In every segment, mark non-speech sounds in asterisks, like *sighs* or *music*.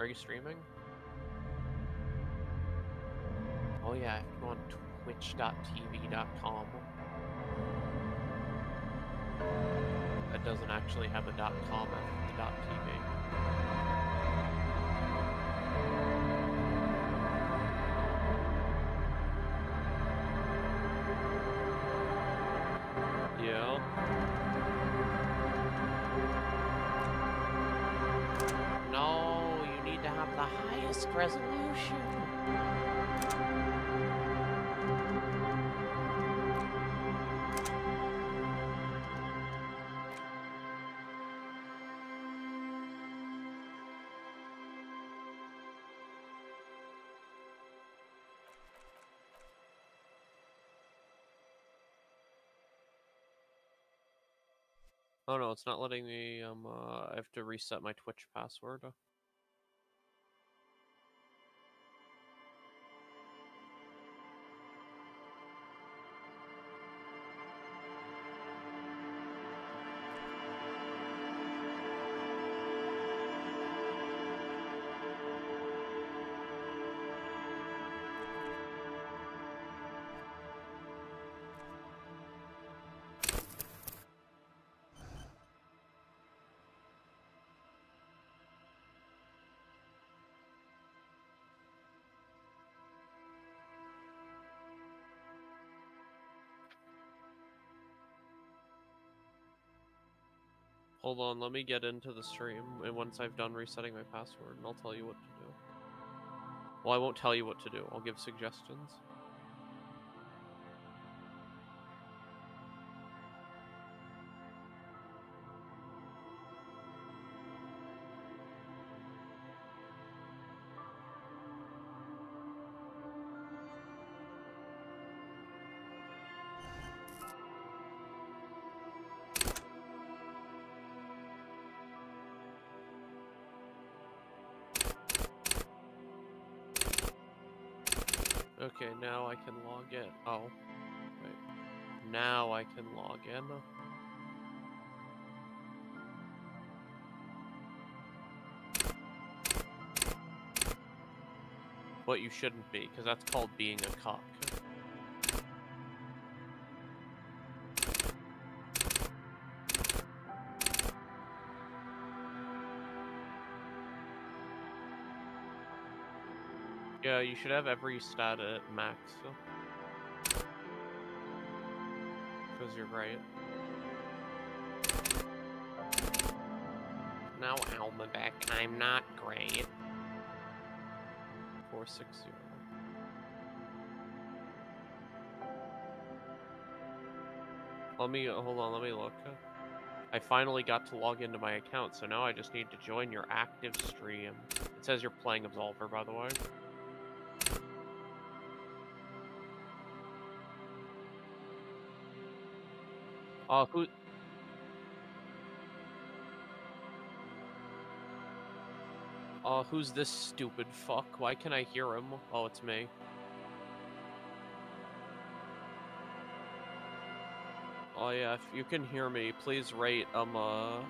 Are you streaming? Oh yeah, I have to go on twitch.tv.com. That doesn't actually have a .com after the .tv. Oh no, it's not letting me. Um, uh, I have to reset my Twitch password. Hold on, let me get into the stream, and once I've done resetting my password, and I'll tell you what to do. Well, I won't tell you what to do. I'll give suggestions. Now I can log in. Oh, wait. Now I can log in. But you shouldn't be, because that's called being a cock. Should have every stat at max. Because you're right. Now Almabec, I'm not great. 460. Let me, hold on, let me look. I finally got to log into my account, so now I just need to join your active stream. It says you're playing Absolver, by the way. Uh, who? Uh, who's this stupid fuck? Why can I hear him? Oh, it's me. Oh yeah, if you can hear me, please rate um uh, uh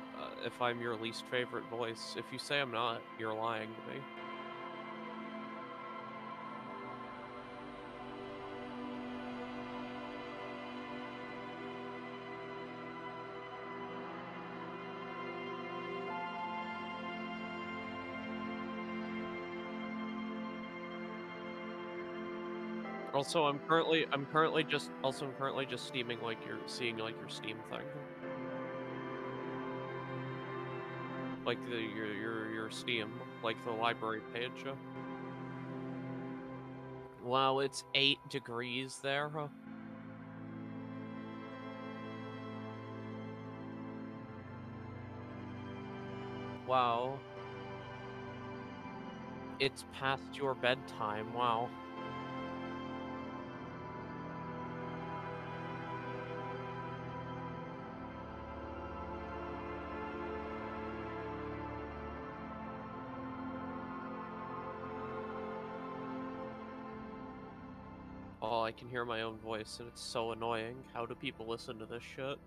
if I'm your least favorite voice. If you say I'm not, you're lying to me. Also, I'm currently I'm currently just also I'm currently just steaming like you're seeing like your Steam thing. Like the your your your Steam, like the library page. Wow, it's eight degrees there. huh? Wow. It's past your bedtime. Wow. hear my own voice, and it's so annoying. How do people listen to this shit?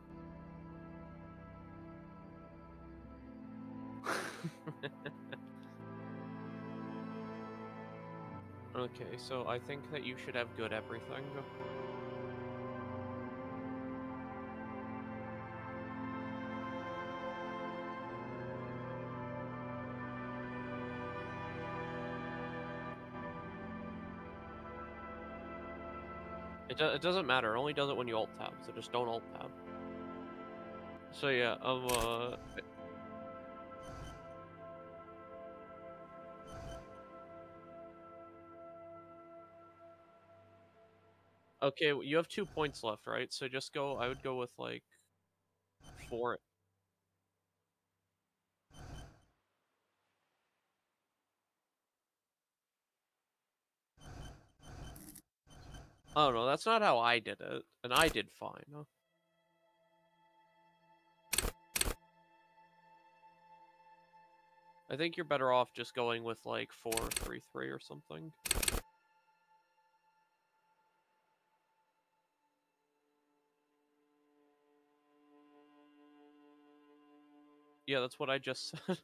*laughs* okay, so I think that you should have good everything. Do it doesn't matter, it only does it when you alt tab, so just don't alt tab. So yeah, um, uh... Okay, you have two points left, right? So just go, I would go with, like, four... Oh no, that's not how I did it, and I did fine. Huh? I think you're better off just going with like 433 or something. Yeah, that's what I just *laughs* said.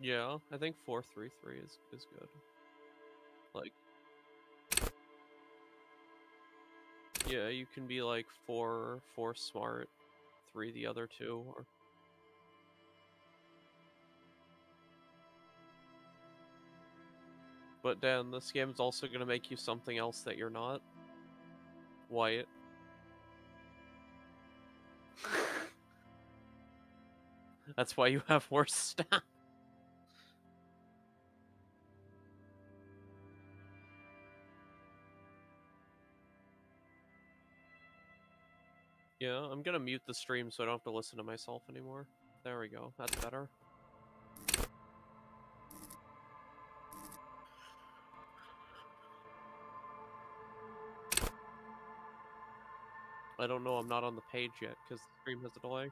yeah, I think 433 is is good. Like Yeah, you can be like 4 4 smart, 3 the other two or But Dan, this game's also gonna make you something else that you're not. White. *laughs* That's why you have worse *laughs* stats. Yeah, I'm gonna mute the stream so I don't have to listen to myself anymore. There we go, that's better. I don't know, I'm not on the page yet, because the stream has a delay.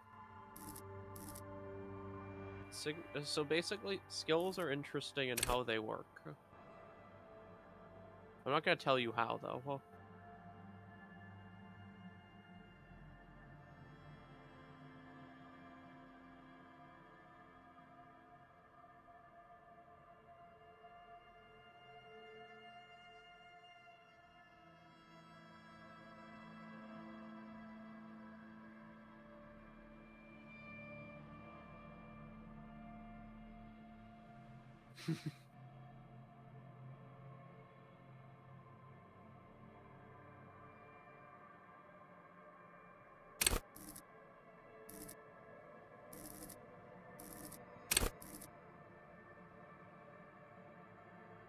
Sig uh, so basically, skills are interesting in how they work. I'm not gonna tell you how, though. Well, *laughs*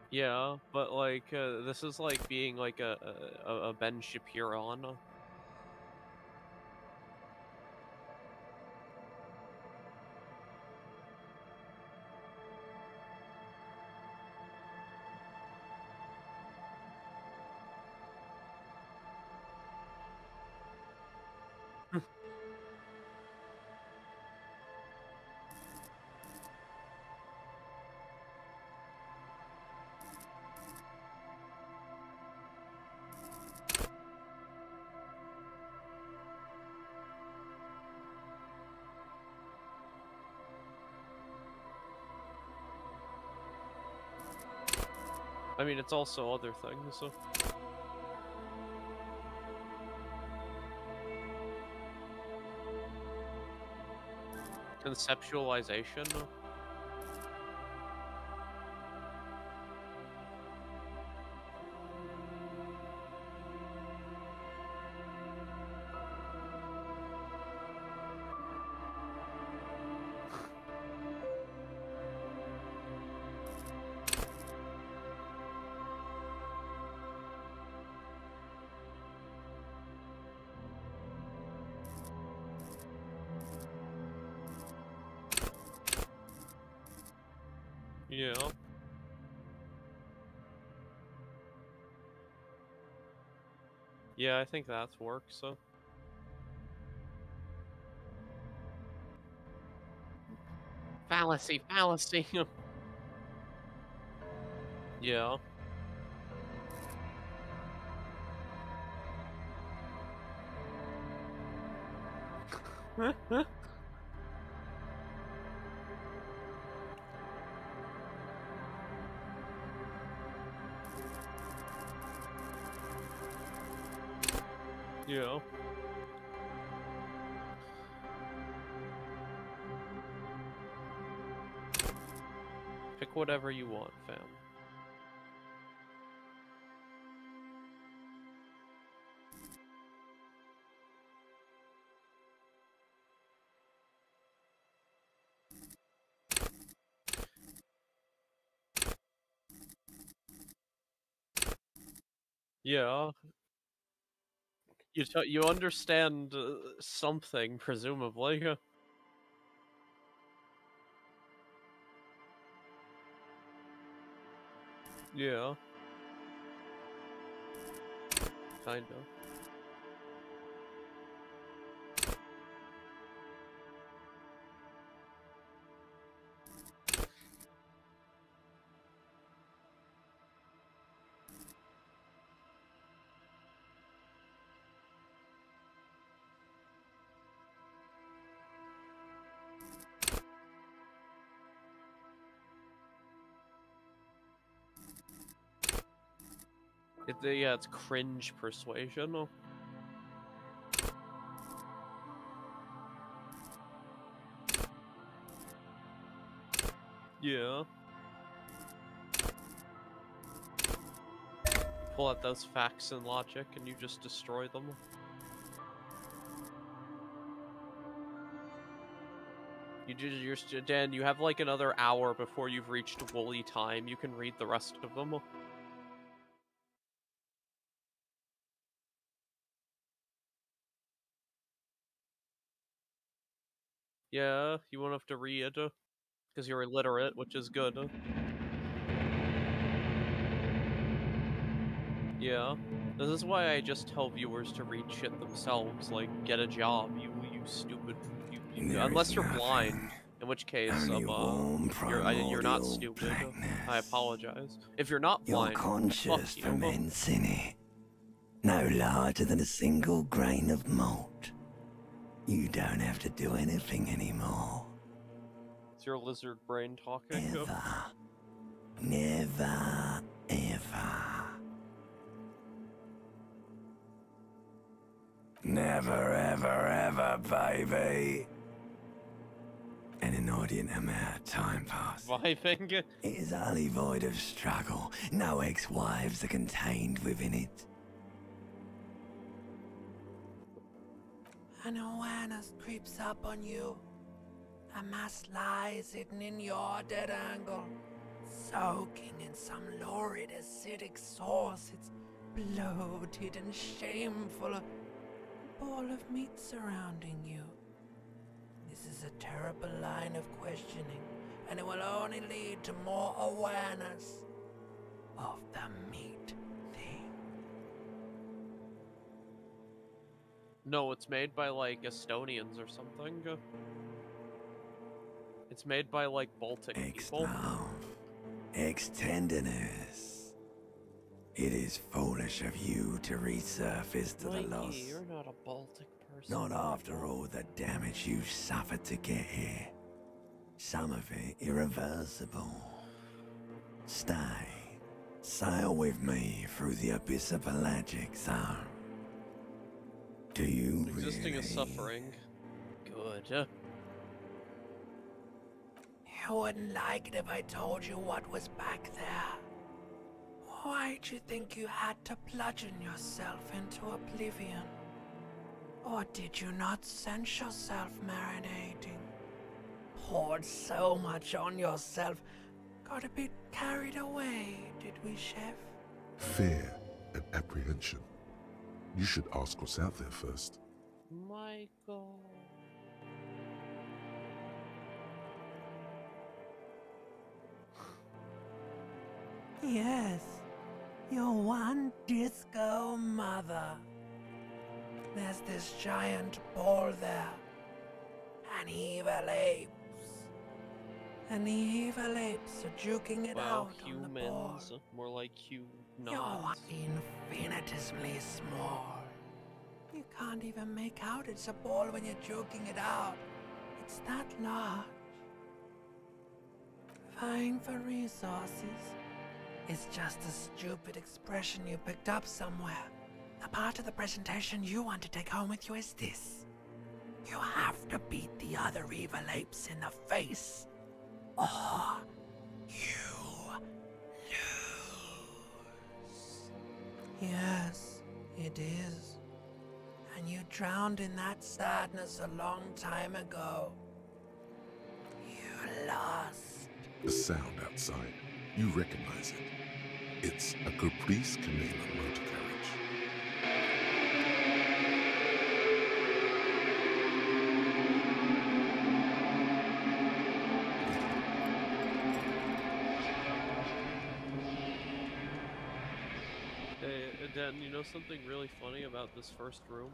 Yeah, but like, uh, this is like being like a, a, a Ben Shapiro. I mean, it's also other things, so... Conceptualization? Yeah, I think that's work, so. Fallacy, fallacy. *laughs* yeah. Yeah. *laughs* Yeah. You t- you understand uh, something, presumably. Yeah. Kind of. It, yeah, it's cringe persuasion. Yeah. Pull out those facts and logic and you just destroy them. You just, you're, Dan, you have like another hour before you've reached woolly time. You can read the rest of them. Yeah, you won't have to read because you're illiterate, which is good. Yeah, this is why I just tell viewers to read shit themselves. Like, get a job, you you stupid. You, you, unless you're blind, in which case, um, uh, you're I, you're not stupid. I apologize. If you're not Your blind, conscious you. ferments in it, no larger than a single grain of malt. You don't have to do anything anymore. it's your lizard brain talking. Ever. Never, ever. Never, ever, ever, baby. An inordinate amount of time passed. Vibing. It is utterly void of struggle. No ex-wives are contained within it. An awareness creeps up on you. A mass lies hidden in your dead angle, soaking in some lurid acidic sauce. It's bloated and shameful. A ball of meat surrounding you. This is a terrible line of questioning, and it will only lead to more awareness of the meat No, it's made by like Estonians or something. It's made by like Baltic people. Ex-love. Ex-tenderness. It is foolish of you to resurface to the Mikey, loss. you're not a Baltic person. Not after all the damage you suffered to get here. Some of it irreversible. Stay. Sail with me through the abyss of pelagic zone. Do you Existing really? is suffering. Good. You wouldn't like it if I told you what was back there. Why'd you think you had to bludgeon yourself into oblivion? Or did you not sense yourself marinating? Poured so much on yourself, got a bit carried away, did we, Chef? Fear and apprehension. You should ask what's out there first. Michael. Yes, your one disco mother. There's this giant ball there. An evil apes. And the evil apes are juking it Wow, out on the ball. humans. More like You're humans. infinitesimally small. You can't even make out it's a ball when you're joking it out. It's that large. Vying for resources is just a stupid expression you picked up somewhere. The part of the presentation you want to take home with you is this. You have to beat the other evil apes in the face, or you Yes, it is. And you drowned in that sadness a long time ago. You lost. The sound outside, you recognize it. It's a Coupris Kineema motor Uh, you know something really funny about this first room?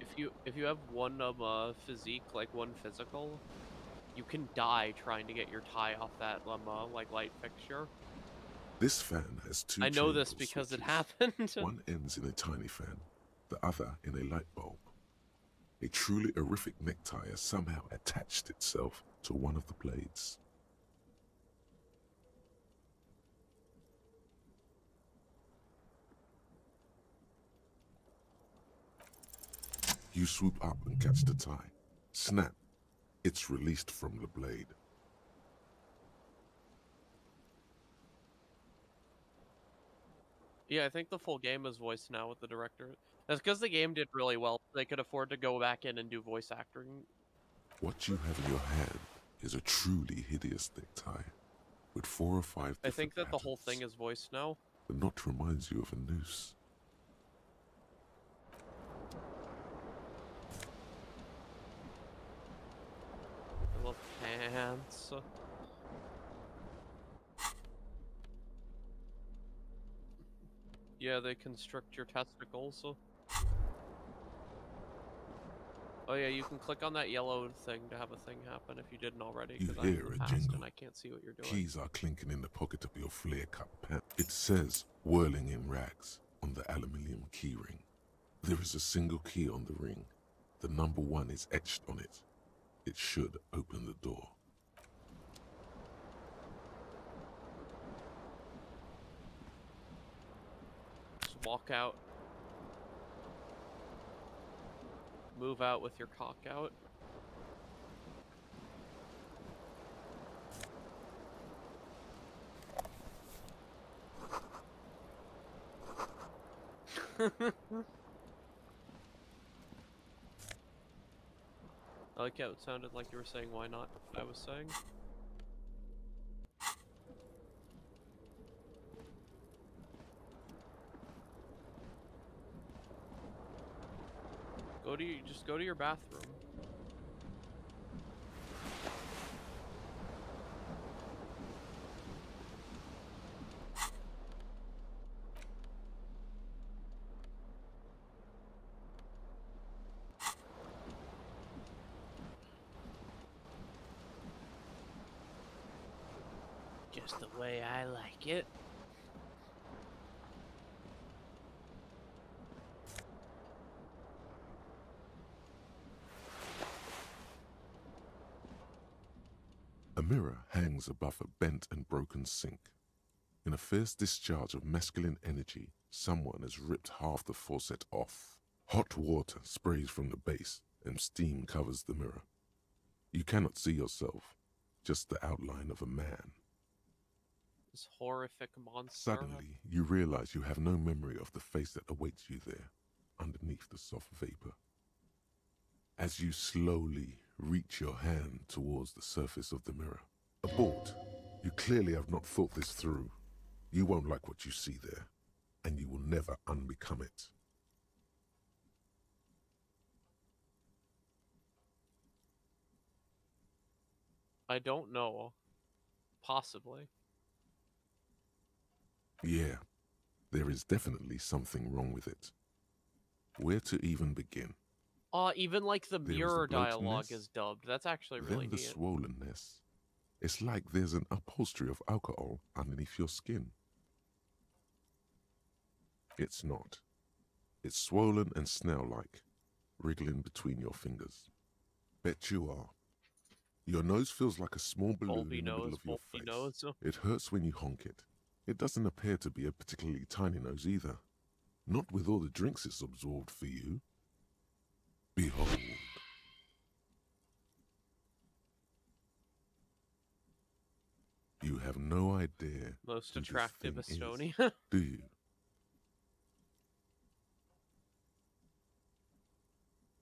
If you if you have one um uh, physique, like one physical, you can die trying to get your tie off that um uh, like light fixture. This fan has two I know this because it happened. *laughs* One ends in a tiny fan, the other in a light bulb. A truly horrific necktie has somehow attached itself to one of the blades. You swoop up and catch the tie. Snap. It's released from the blade. yeah, I think the full game is voiced now with the director. That's because the game did really well. They could afford to go back in and do voice acting. What you have in your hand is a truly hideous necktie, with four or five. I think that the whole thing is voiced now. The knot reminds you of a noose. I love pants. Yeah, they constrict your testicles. Oh yeah, you can click on that yellow thing to have a thing happen if you didn't already. You hear a jingle. and I can't see what you're doing. Keys are clinking in the pocket of your flare cup pant. It says "whirling in rags" on the aluminium keyring. There is a single key on the ring. The number one is etched on it. It should open the door. Just walk out. Move out with your cock out. *laughs* I like how it sounded like you were saying why not I was saying. Go to your, just go to your bathroom. Way I like it. A mirror hangs above a bent and broken sink. In a fierce discharge of masculine energy, someone has ripped half the faucet off. Hot water sprays from the base, and steam covers the mirror. You cannot see yourself, just the outline of a man. This horrific monster. Suddenly, you realize you have no memory of the face that awaits you there, underneath the soft vapor. As you slowly reach your hand towards the surface of the mirror. Abort. You clearly have not thought this through. You won't like what you see there, and you will never unbecome it. I don't know. Possibly. Yeah, there is definitely something wrong with it. Where to even begin? Uh, even like the There is the mirror dialogue is dubbed. That's actually really then the neat. swollenness. It's like there's an upholstery of alcohol underneath your skin. It's not. It's swollen and snail like, wriggling between your fingers. Bet you are. Your nose feels like a small balloon Bulby in the middle nose, of your face. nose. *laughs* It hurts when you honk it. It doesn't appear to be a particularly tiny nose either. Not with all the drinks it's absorbed for you. Behold. You have no idea Most attractive thing is, Estonia. *laughs* *laughs* do you?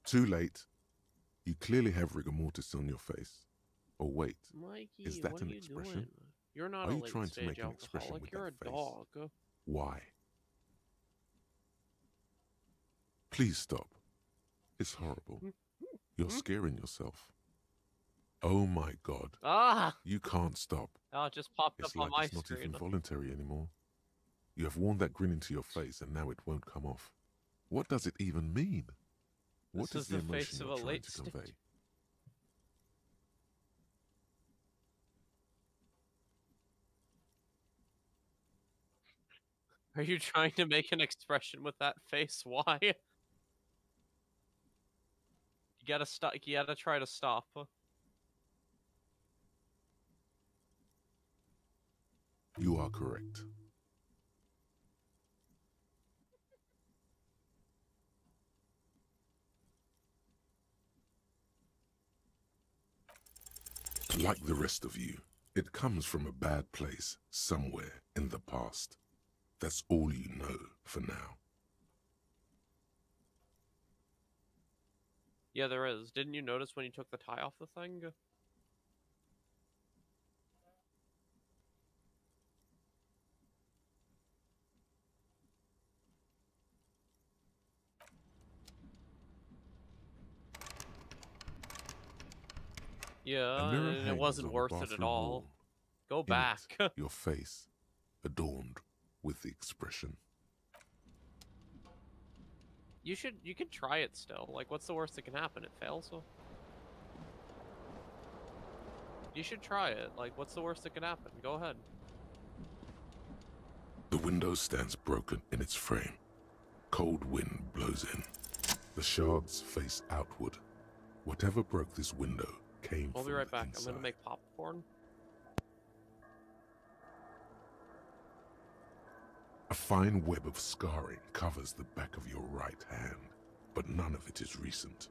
Too late. You clearly have rigor mortis on your face. Or wait, Mikey, that what an are you expression? doing? You're not Are a you late trying to stage make an expression with You're a that face? dog. why? Please stop. It's horrible. You're scaring yourself. Oh my god. Ah! You can't stop. Oh, it just popped It's up on like my it's not screen. even voluntary anymore. You have worn that grin into your face and now it won't come off. What does it even mean? What This is is the the emotion face of you're a trying late to stage- Are you trying to make an expression with that face? *laughs* Why? You gotta stop. You gotta try to stop. You are correct. Like the rest of you, it comes from a bad place somewhere in the past. That's all you know for now. Yeah, there is. Didn't you notice when you took the tie off the thing? Yeah, A mirror and it wasn't worth it at all. wall. Go it, back. *laughs* your face, adorned with the expression. You should. You could try it still. Like, what's the worst that can happen? It fails. So. You should try it. Like, what's the worst that can happen? Go ahead. The window stands broken in its frame. Cold wind blows in. The shards face outward. Whatever broke this window came I'll be right back. I'm gonna make popcorn. A fine web of scarring covers the back of your right hand, but none of it is recent.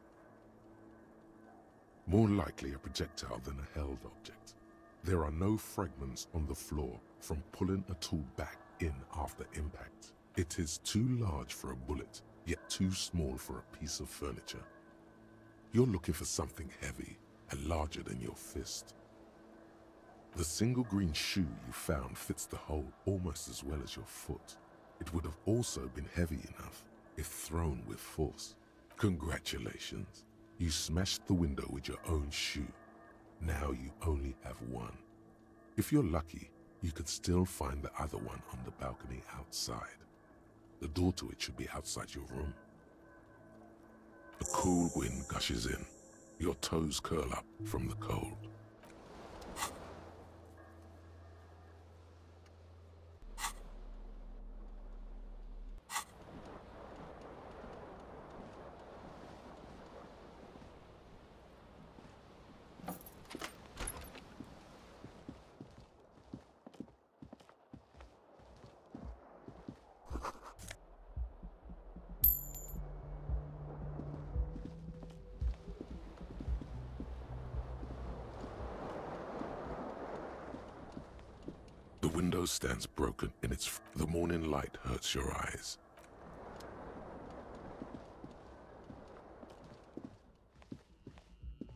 More likely a projectile than a held object. There are no fragments on the floor from pulling a tool back in after impact. It is too large for a bullet, yet too small for a piece of furniture. You're looking for something heavy and larger than your fist. The single green shoe you found fits the hole almost as well as your foot. It would have also been heavy enough if thrown with force. Congratulations. You smashed the window with your own shoe. Now you only have one. If you're lucky, you could still find the other one on the balcony outside. The door to it should be outside your room. A cool wind gushes in. Your toes curl up from the cold. The broken in its. The morning light hurts your eyes.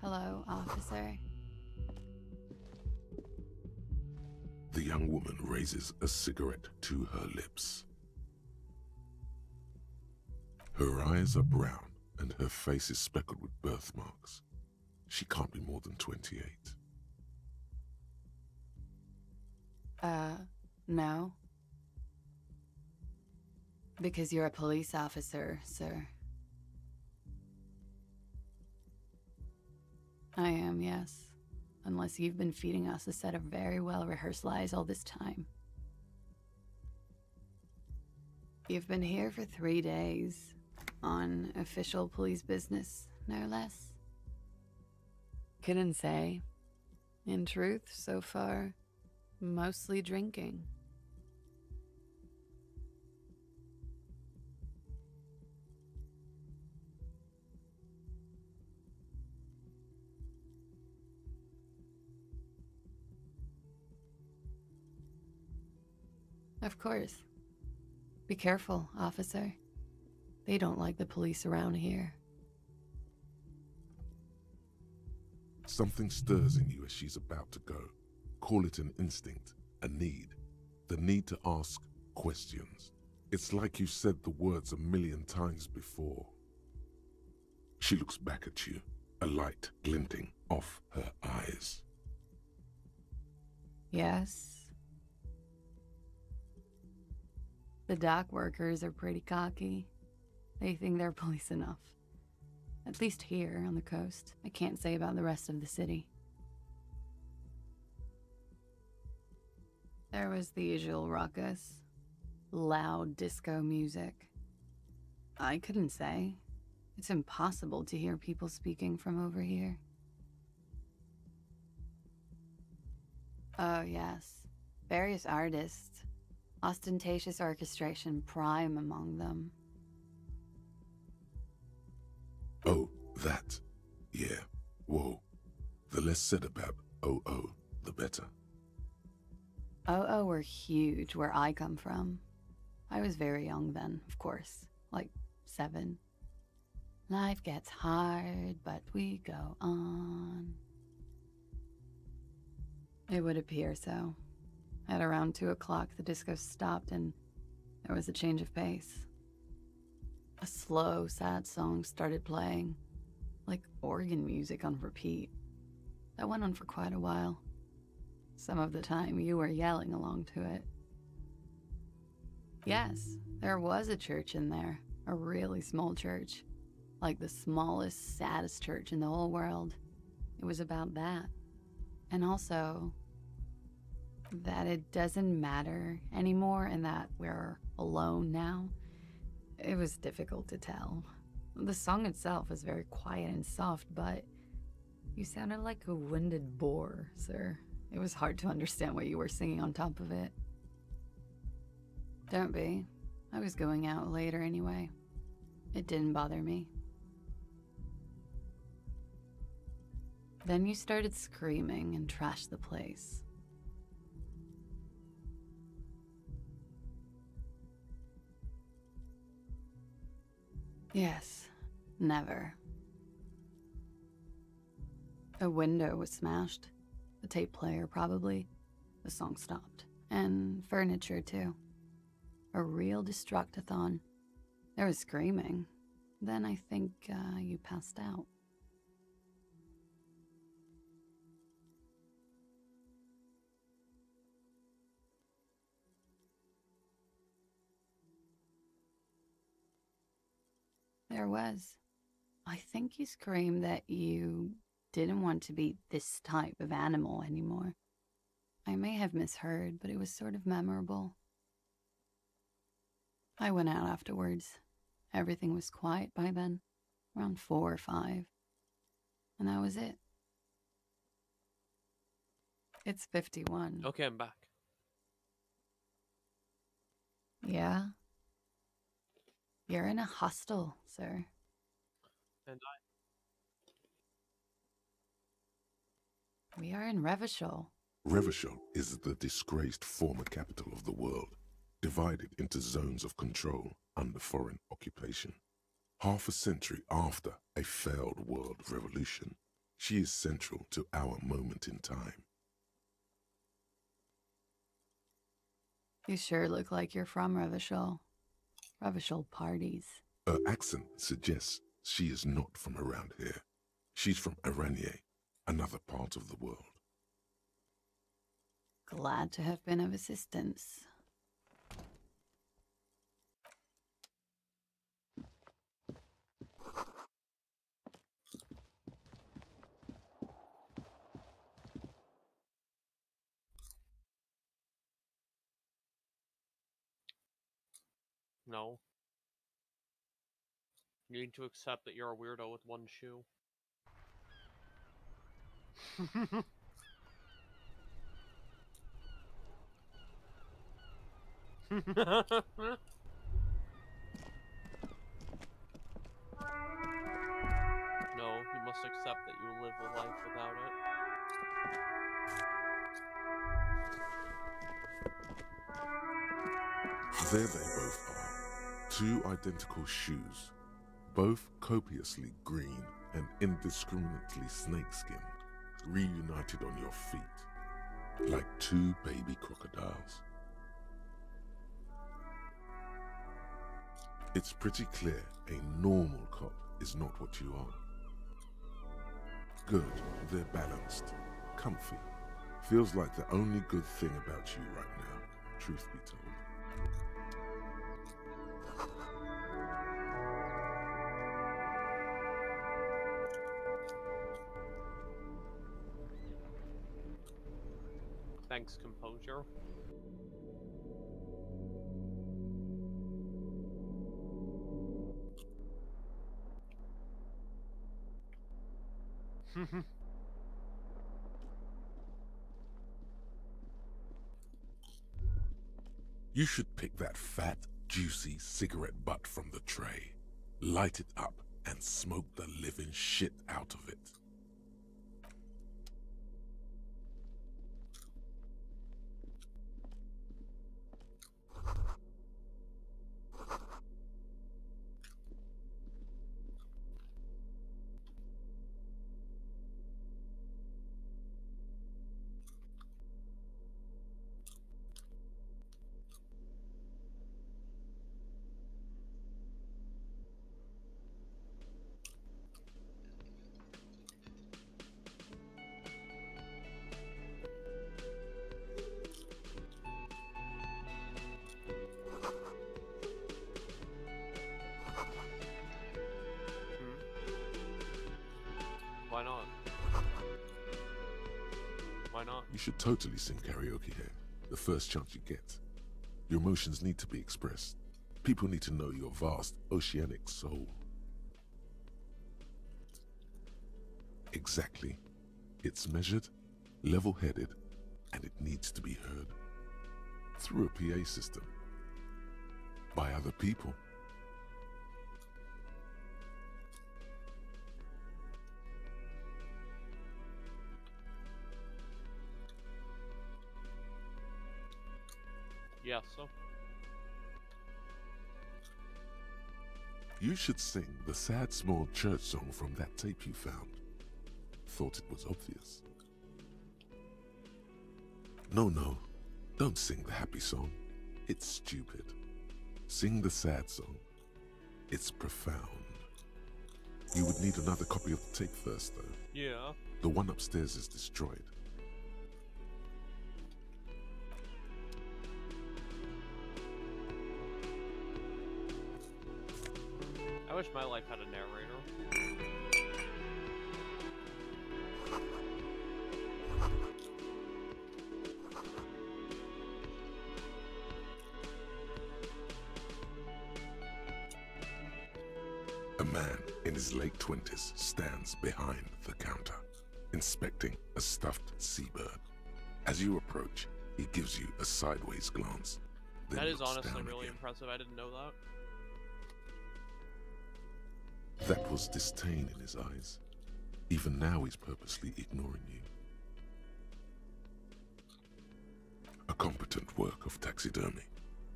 Hello, officer. The young woman raises a cigarette to her lips. Her eyes are brown and her face is speckled with birthmarks. She can't be more than 28. Uh, no. Because you're a police officer, sir. I am, yes. Unless you've been feeding us a set of very well rehearsed lies all this time. You've been here for three days. On official police business, no less. Couldn't say. In truth, so far, mostly drinking. Of course. Be careful, officer. They don't like the police around here. Something stirs in you as she's about to go. Call it an instinct, a need, the need to ask questions. It's like you've said the words a million times before. She looks back at you, a light glinting off her eyes. Yes. The dock workers are pretty cocky. They think they're *laughs* police enough. At least here on the coast. I can't say about the rest of the city. There was the usual ruckus. Loud disco music. I couldn't say. It's impossible to hear people speaking from over here. Oh, yes. Various artists. Ostentatious orchestration prime among them. Oh, that. Yeah. Whoa. The less said about OO, the better. OO were huge where I come from. I was very young then, of course, like seven. Life gets hard, but we go on. It would appear so. At around two o'clock, the disco stopped and there was a change of pace. A slow, sad song started playing, like organ music on repeat. That went on for quite a while. Some of the time, you were yelling along to it. Yes, there was a church in there, a really small church, like the smallest, saddest church in the whole world. It was about that. And also, that it doesn't matter anymore and that we're alone now. It was difficult to tell. The song itself was very quiet and soft, but you sounded like a winded boar, sir. It was hard to understand what you were singing on top of it. Don't be. I was going out later anyway. It didn't bother me. Then you started screaming and trashed the place. Yes, never. A window was smashed. The tape player, probably. The song stopped. And furniture, too. A real destructathon. There was screaming. Then I think uh, you passed out. There was. I think you screamed that you didn't want to be this type of animal anymore. I may have misheard, but it was sort of memorable. I went out afterwards. Everything was quiet by then, around four or five. And that was it. It's 51. Okay, I'm back. Yeah? You're in a hostel, sir. And I. We are in Revachol. Revachol is the disgraced former capital of the world, divided into zones of control under foreign occupation. Half a century after a failed world revolution, she is central to our moment in time. You sure look like you're from Revachol. Revachol parties. Her accent suggests she is not from around here. She's from Aranier, another part of the world. Glad to have been of assistance. No. You need to accept that you're a weirdo with one shoe. no, you must accept that you live a life without it. There they both. Two identical shoes, both copiously green and indiscriminately snakeskin, reunited on your feet, like two baby crocodiles. It's pretty clear a normal cop is not what you are. Good, they're balanced, comfy. Feels like the only good thing about you right now, truth be told. Thanks, composure. You should pick that fat, juicy cigarette butt from the tray, light it up, and smoke the living shit out of it. Totally sing karaoke here, the first chance you get. Your emotions need to be expressed. People need to know your vast oceanic soul. Exactly. It's measured, level headed, and it needs to be heard. Through a PA system. By other people. So. You should sing the sad small church song from that tape you found. Thought it was obvious. No, no. Don't sing the happy song. It's stupid. Sing the sad song. It's profound. You would need another copy of the tape first, though. Yeah. The one upstairs is destroyed. Wish my life had a narrator. A man in his late twenties stands behind the counter, inspecting a stuffed seabird. As you approach, he gives you a sideways glance. That is honestly really again. impressive. I didn't know that. That was disdain in his eyes. Even now, he's purposely ignoring you. A competent work of taxidermy.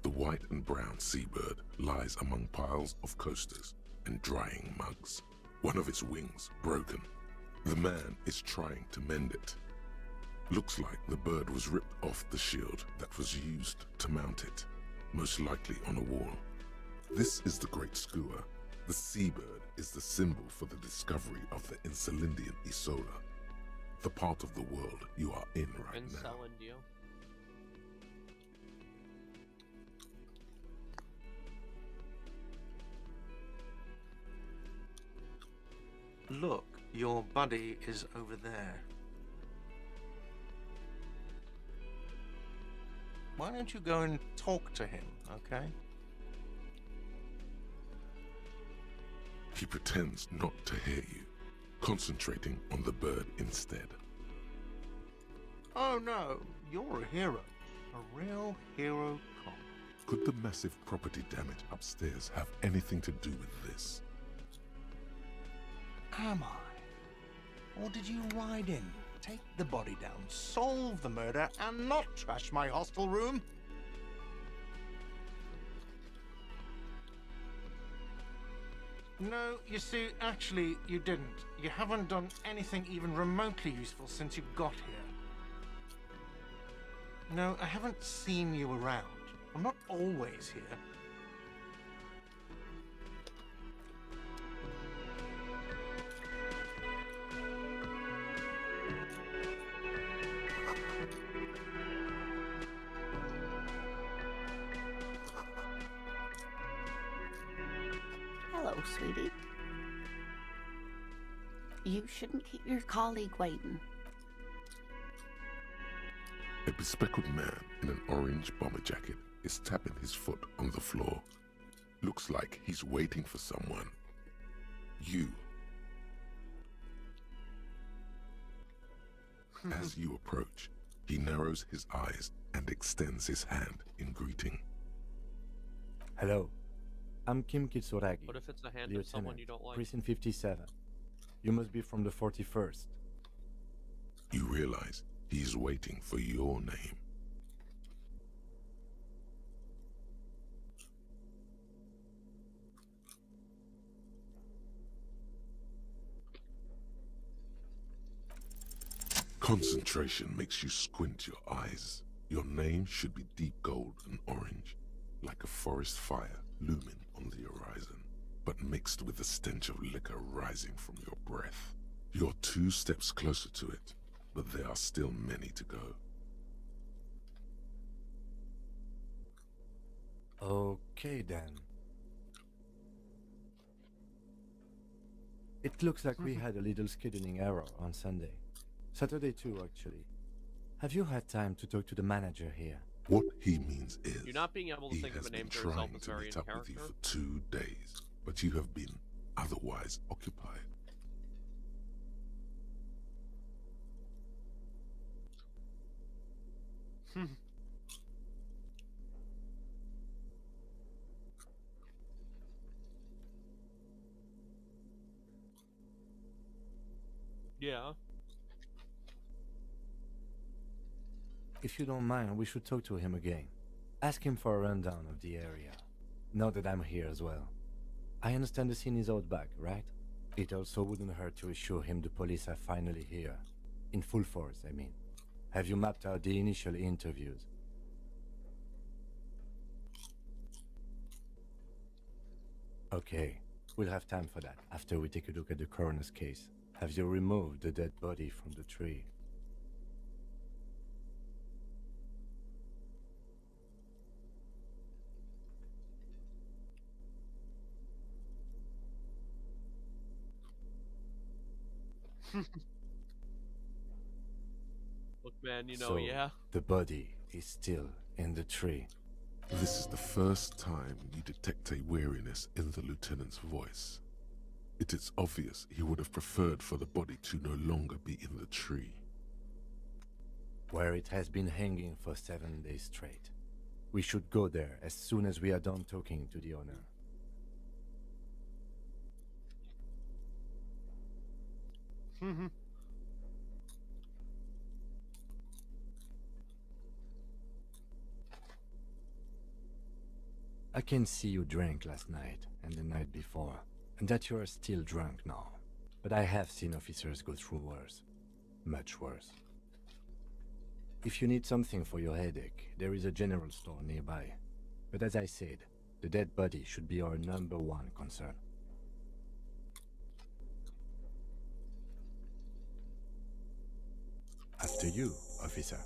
The white and brown seabird lies among piles of coasters and drying mugs. One of its wings broken. The man is trying to mend it. Looks like the bird was ripped off the shield that was used to mount it, most likely on a wall. This is the Great Skua. The seabird is the symbol for the discovery of the Insulindian Isola, the part of the world you are in right now. Incel Look, your buddy is over there. Why don't you go and talk to him, okay? He pretends not to hear you, concentrating on the bird instead. Oh no, you're a hero. A real hero cop. Could the massive property damage upstairs have anything to do with this? Am I? Or did you ride in, take the body down, solve the murder, and not trash my hostel room? No, you see, actually, you didn't. You haven't done anything even remotely useful since you got here. No, I haven't seen you around. I'm not always here. Hello, sweetie. You shouldn't keep your colleague waiting. A bespectacled man in an orange bomber jacket is tapping his foot on the floor. Looks like he's waiting for someone. You. Hmm. As you approach, he narrows his eyes and extends his hand in greeting. Hello. I'm Kim Kitsuragi. What if it's a hand of someone you don't like? Precinct 57. You must be from the 41st. You realize he's waiting for your name. Concentration makes you squint your eyes. Your name should be deep gold and orange, like a forest fire looming on the horizon, but mixed with the stench of liquor rising from your breath. You're two steps closer to it, but there are still many to go. Okay then. It looks like we mm-hmm. had a little scheduling error on Sunday. Saturday too, actually. Have you had time to talk to the manager here? What he means is, You not being able to he think of has a name been for trying to meet up with you for two days, but you have been otherwise occupied. Hmm. *laughs* Yeah. If you don't mind, we should talk to him again. Ask him for a rundown of the area. Now that I'm here as well. I understand the scene is out back, right? It also wouldn't hurt to assure him the police are finally here. In full force, I mean. Have you mapped out the initial interviews? Okay, we'll have time for that after we take a look at the coroner's case. Have you removed the dead body from the tree? Look, man, you know, so, yeah. The body is still in the tree. This is the first time you detect a weariness in the lieutenant's voice. It is obvious he would have preferred for the body to no longer be in the tree. Where it has been hanging for seven days straight. We should go there as soon as we are done talking to the owner. Mm-hmm. I can see you drank last night and the night before, and that you are still drunk now. But I have seen officers go through worse. Much worse. If you need something for your headache, there is a general store nearby. But as I said, the dead body should be our number one concern. After you, officer.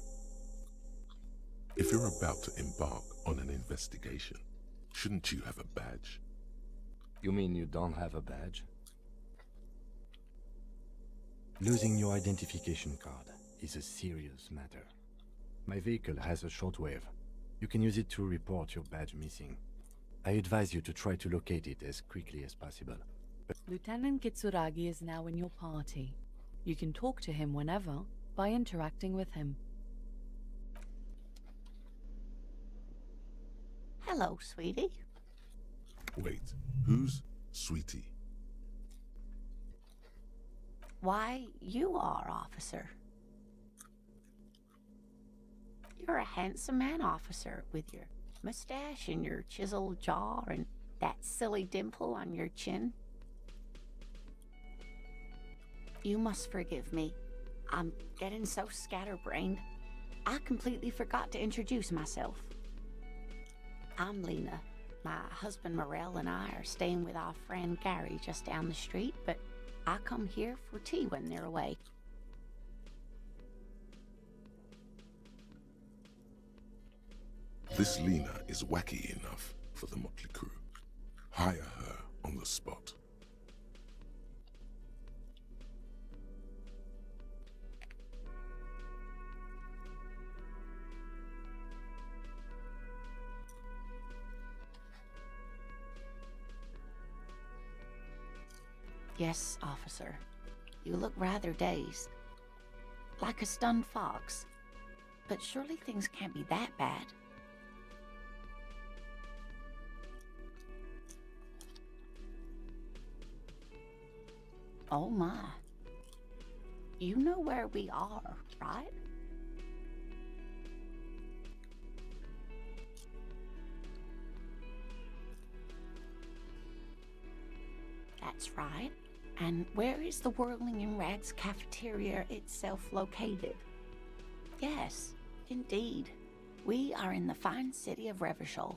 If you're about to embark on an investigation, shouldn't you have a badge? You mean you don't have a badge? Losing your identification card is a serious matter. My vehicle has a shortwave. You can use it to report your badge missing. I advise you to try to locate it as quickly as possible. Lieutenant Kitsuragi is now in your party. You can talk to him whenever by interacting with him. Hello, sweetie. Wait, who's Sweetie? Why, you are, officer. You're a handsome man, officer, with your mustache and your chiseled jaw and that silly dimple on your chin. You must forgive me. I'm getting so scatterbrained. I completely forgot to introduce myself. I'm Lena. My husband Morel and I are staying with our friend Gary just down the street, but I come here for tea when they're away. This Lena is wacky enough for the Motley Crew. Hire her on the spot. Yes, officer. You look rather dazed. Like a stunned fox. But surely things can't be that bad. Oh my. You know where we are, right? That's right. And where is the Whirling in Rags cafeteria itself located? Yes, indeed. We are in the fine city of Revachol.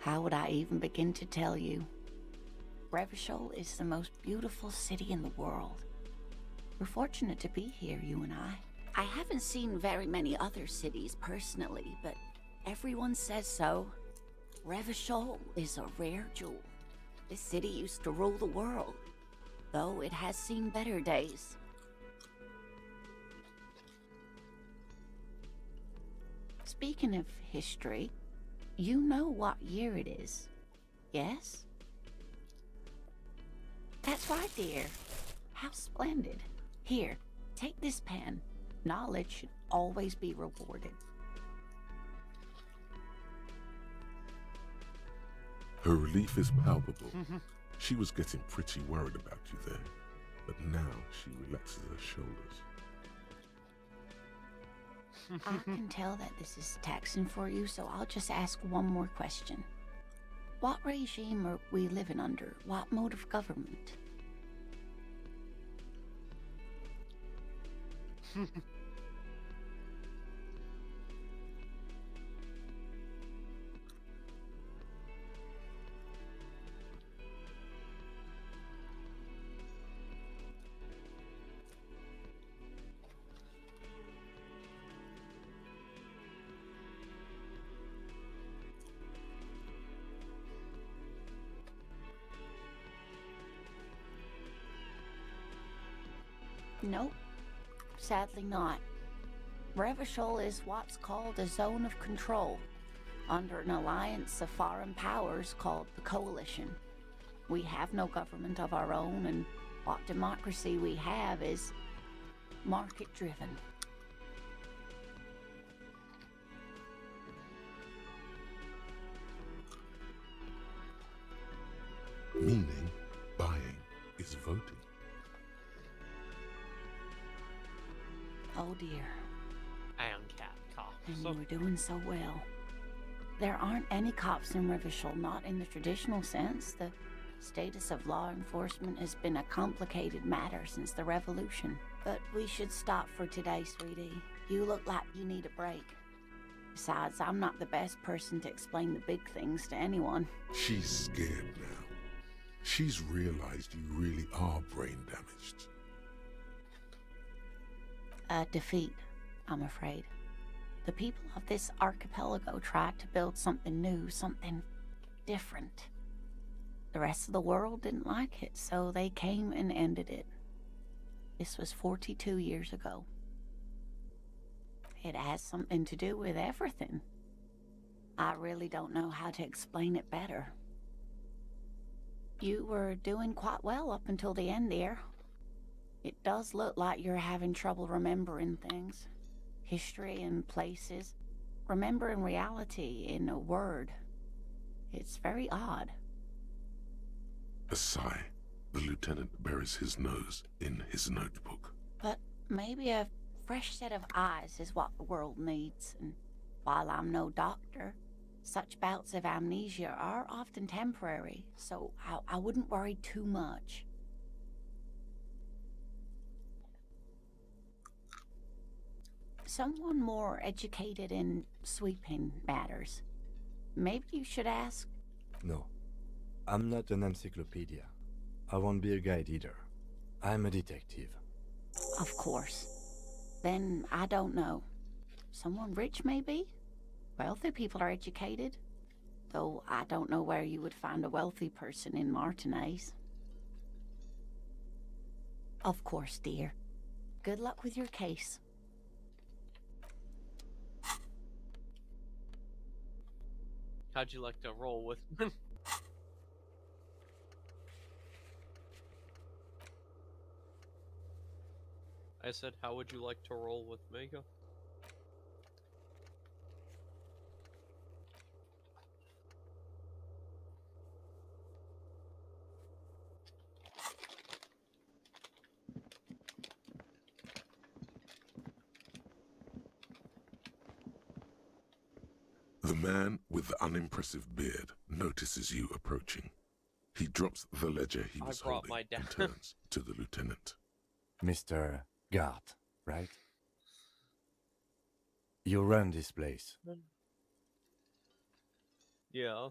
How would I even begin to tell you? Revachol is the most beautiful city in the world. We're fortunate to be here, you and I. I haven't seen very many other cities personally, but everyone says so. Revachol is a rare jewel. This city used to rule the world, though it has seen better days. Speaking of history, you know what year it is, yes? That's right, dear. How splendid. Here, take this pen. Knowledge should always be rewarded. Her relief is palpable. she was getting pretty worried about you there, but now she relaxes her shoulders. I can tell that this is taxing for you, so I'll just ask one more question. What regime are we living under? What mode of government? *laughs* Sadly not. Revachol is what's called a zone of control, under an alliance of foreign powers called the Coalition. We have no government of our own, and what democracy we have is market driven. Meaning, buying is voting. Oh dear. And cat cops. And you were doing so well. There aren't any cops in Revachol, not in the traditional sense. The status of law enforcement has been a complicated matter since the revolution. But we should stop for today, sweetie. You look like you need a break. Besides, I'm not the best person to explain the big things to anyone. She's scared now. She's realized you really are brain damaged. A defeat, I'm afraid. The people of this archipelago tried to build something new, something different. The rest of the world didn't like it, so they came and ended it. This was 42 years ago. It has something to do with everything. I really don't know how to explain it better. You were doing quite well up until the end there. It does look like you're having trouble remembering things. History and places. Remembering reality in a word. It's very odd. A sigh. The lieutenant buries his nose in his notebook. But maybe a fresh set of eyes is what the world needs. And while I'm no doctor, Such bouts of amnesia are often temporary, so I, I wouldn't worry too much. Someone more educated in sweeping matters. Maybe you should ask. No. I'm not an encyclopedia. I won't be a guide either. I'm a detective. Of course. Then I don't know. Someone rich, maybe? Wealthy people are educated. Though I don't know where you would find a wealthy person in Martinaise. Of course, dear. Good luck with your case. How'd you like to roll with? *laughs* I said, how would you like to roll with me? The man unimpressive beard notices you approaching. He drops the ledger he was brought holding my and *laughs* turns to the lieutenant. Mr. Garte, right? You run this place. Yeah.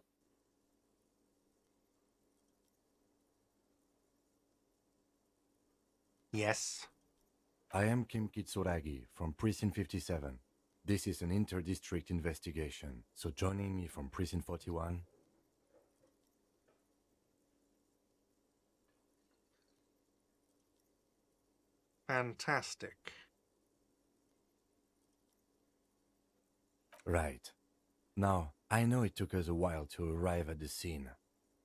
Yes. I am Kim Kitsuragi from Precinct 57. This is an inter-district investigation, so joining me from Precinct 41 Fantastic. Right. Now, I know it took us a while to arrive at the scene.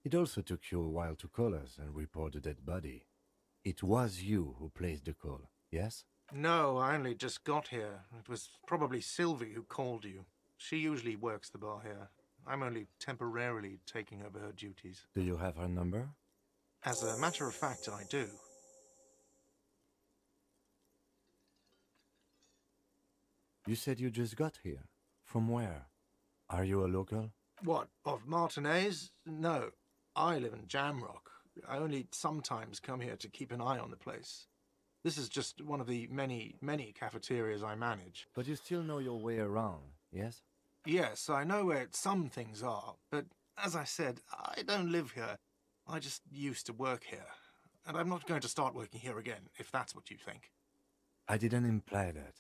It also took you a while to call us and report the dead body. It was you who placed the call, yes? No, I only just got here. It was probably Sylvie who called you. She usually works the bar here. I'm only temporarily taking over her duties. Do you have her number? As a matter of fact, I do. You said you just got here. From where? Are you a local? What, of Martinaise? No. I live in Jamrock. I only sometimes come here to keep an eye on the place. This is just one of the many, many cafeterias I manage. But you still know your way around, yes? Yes, I know where some things are, but as I said, I don't live here. I just used to work here. And I'm not going to start working here again, if that's what you think. I didn't imply that.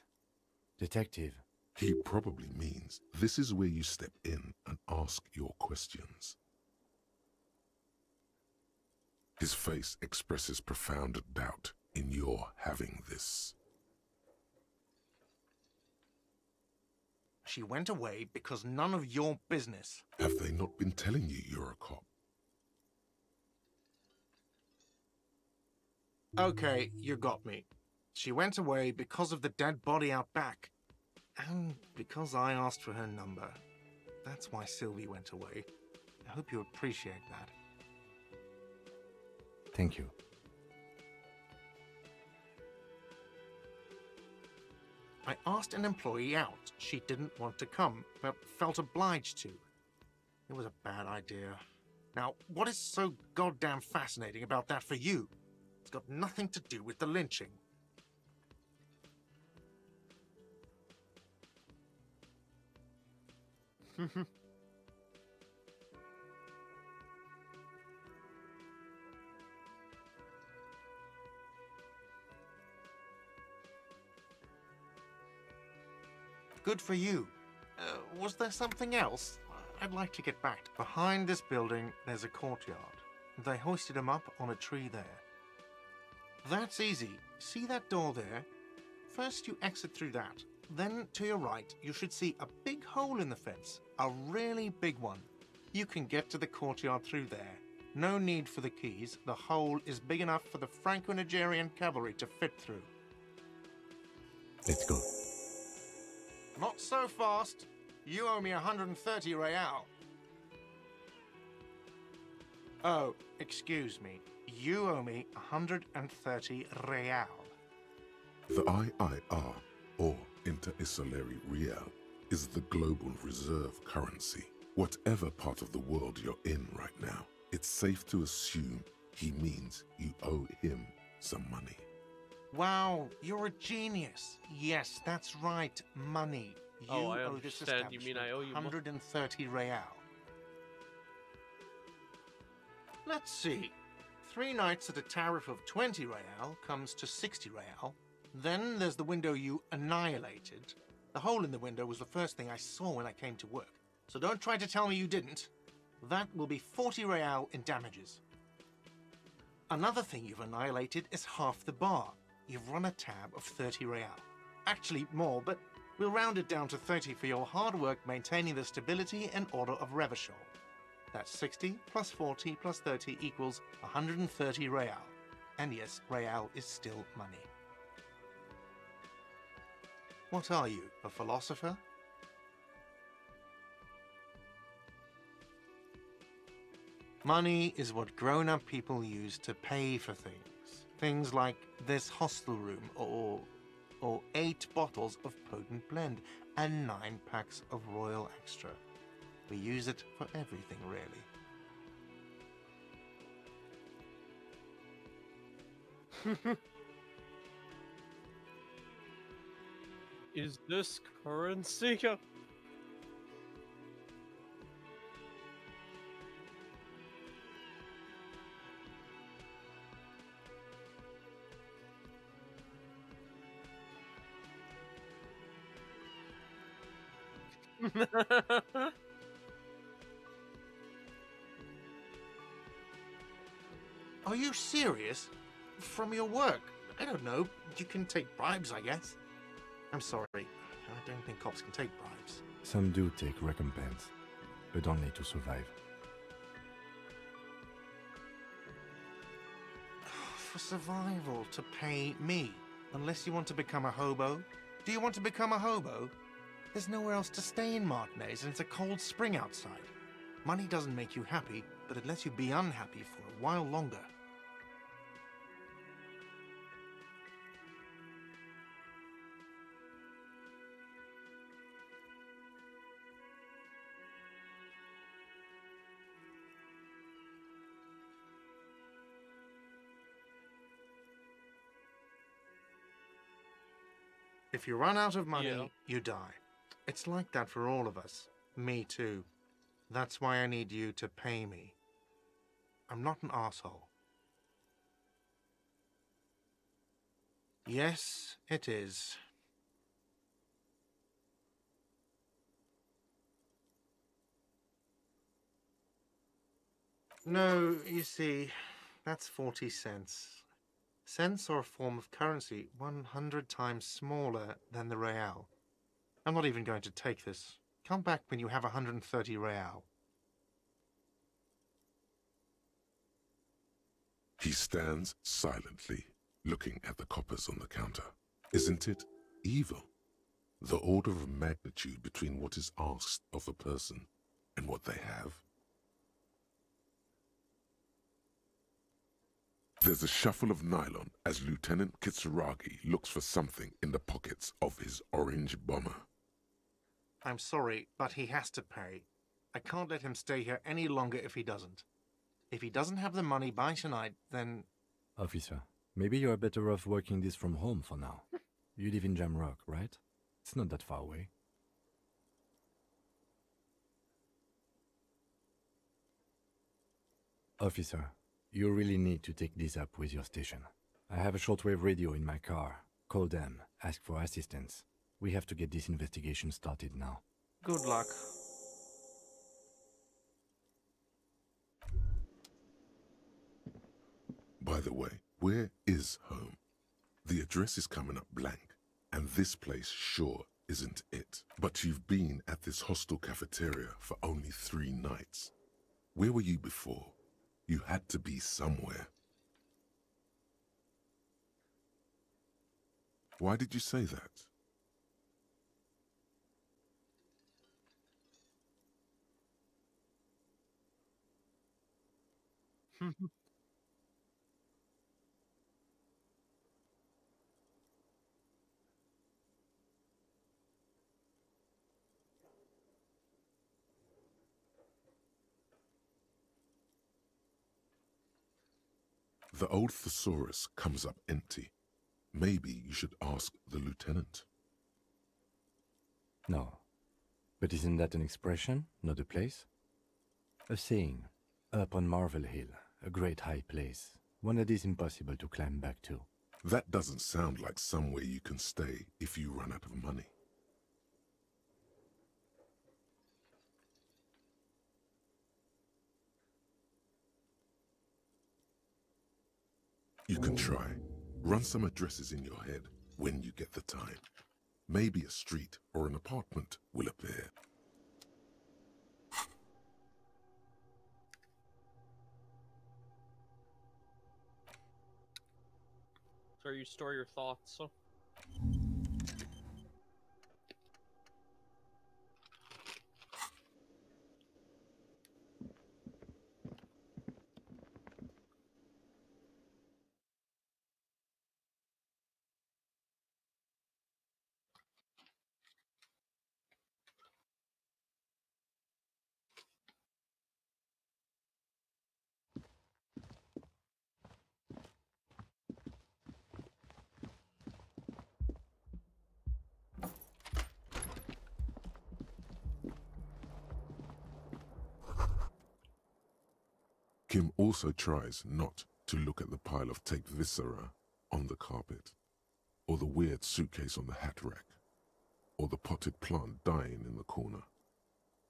Detective, He probably means this is where you step in and ask your questions. His face expresses profound doubt in your having this. She went away because none of your business. Have they not been telling you you're a cop? Okay, you got me. She went away because of the dead body out back. And because I asked for her number. That's why Sylvie went away. I hope you appreciate that. thank you. I asked an employee out. She didn't want to come, but felt obliged to. It was a bad idea. Now, what is so goddamn fascinating about that for you? It's got nothing to do with the lynching. *laughs* Good for you. Uh, was there something else? I'd like to get back. Behind this building, there's a courtyard. They hoisted him up on a tree there. That's easy. See that door there? First, you exit through that. Then, to your right, you should see a big hole in the fence. A really big one. You can get to the courtyard through there. No need for the keys. The hole is big enough for the Franco-Nigerian cavalry to fit through. Let's go. Not so fast. You owe me 130 real. Oh, excuse me. You owe me 130 real. The IIR, or Inter Isolari Real, is the global reserve currency, Whatever part of the world you're in right now, it's safe to assume he means you owe him some money. Wow, you're a genius. Yes, that's right, money. Oh, you Oh, I owe this understand. You mean I owe you mo- 130 real. Let's see. Three nights at a tariff of 20 real comes to 60 real. Then there's the window you annihilated. The hole in the window was the first thing I saw when I came to work. So don't try to tell me you didn't. That will be 40 real in damages. Another thing you've annihilated is half the bar. You've run a tab of 30 real. Actually, more, but we'll round it down to 30 for your hard work maintaining the stability and order of Revachol. That's 60 plus 40 plus 30 equals 130 real. And yes, real is still money. What are you, a philosopher? Money is what grown up people use to pay for things. Things like this hostel room or or eight bottles of potent blend and nine packs of Royal Extra. We use it for everything really. *laughs* Is this currency? *laughs* *laughs* Are you serious? From your work? I don't know. You can take bribes, I guess. I'm sorry. I don't think cops can take bribes. Some do take recompense, but only to survive. *sighs* For survival, to pay me. Unless you want to become a hobo. Do you want to become a hobo? There's nowhere else to stay in Martinaise, and it's a cold spring outside. Money doesn't make you happy, but it lets you be unhappy for a while longer. If you run out of money, Yeah. you die. It's like that for all of us. Me too. That's why I need you to pay me. I'm not an asshole. Yes, it is. No, you see, that's 40 cents. Cents are a form of currency 100 times smaller than the real. I'm not even going to take this. Come back when you have 130 real. He stands silently, looking at the coppers on the counter. Isn't it evil? The order of magnitude between what is asked of a person and what they have. There's a shuffle of nylon as Lieutenant Kitsuragi looks for something in the pockets of his orange bomber. I'm sorry, but he has to pay. I can't let him stay here any longer if he doesn't. If he doesn't have the money by tonight, then Officer, maybe you're better off working this from home for now. *laughs* You live in Jamrock, right? It's not that far away. Officer, you really need to take this up with your station. I have a shortwave radio in my car. Call them, ask for assistance. We have to get this investigation started now. good luck. By the way, where is home? The address is coming up blank, and this place sure isn't it. But you've been at this hostel cafeteria for only three nights. Where were you before? You had to be somewhere. Why did you say that? Mm-hmm. the old thesaurus comes up empty. Maybe you should ask the lieutenant. No. But isn't that an expression, not a place? A saying, up on Marvel Hill a great high place, one that is impossible to climb back to. That doesn't sound like somewhere you can stay if you run out of money. You can try. Run some addresses in your head when you get the time. Maybe a street or an apartment will appear. So you store your thoughts. So. Kim also tries not to look at the pile of taped viscera on the carpet, or the weird suitcase on the hat rack, or the potted plant dying in the corner.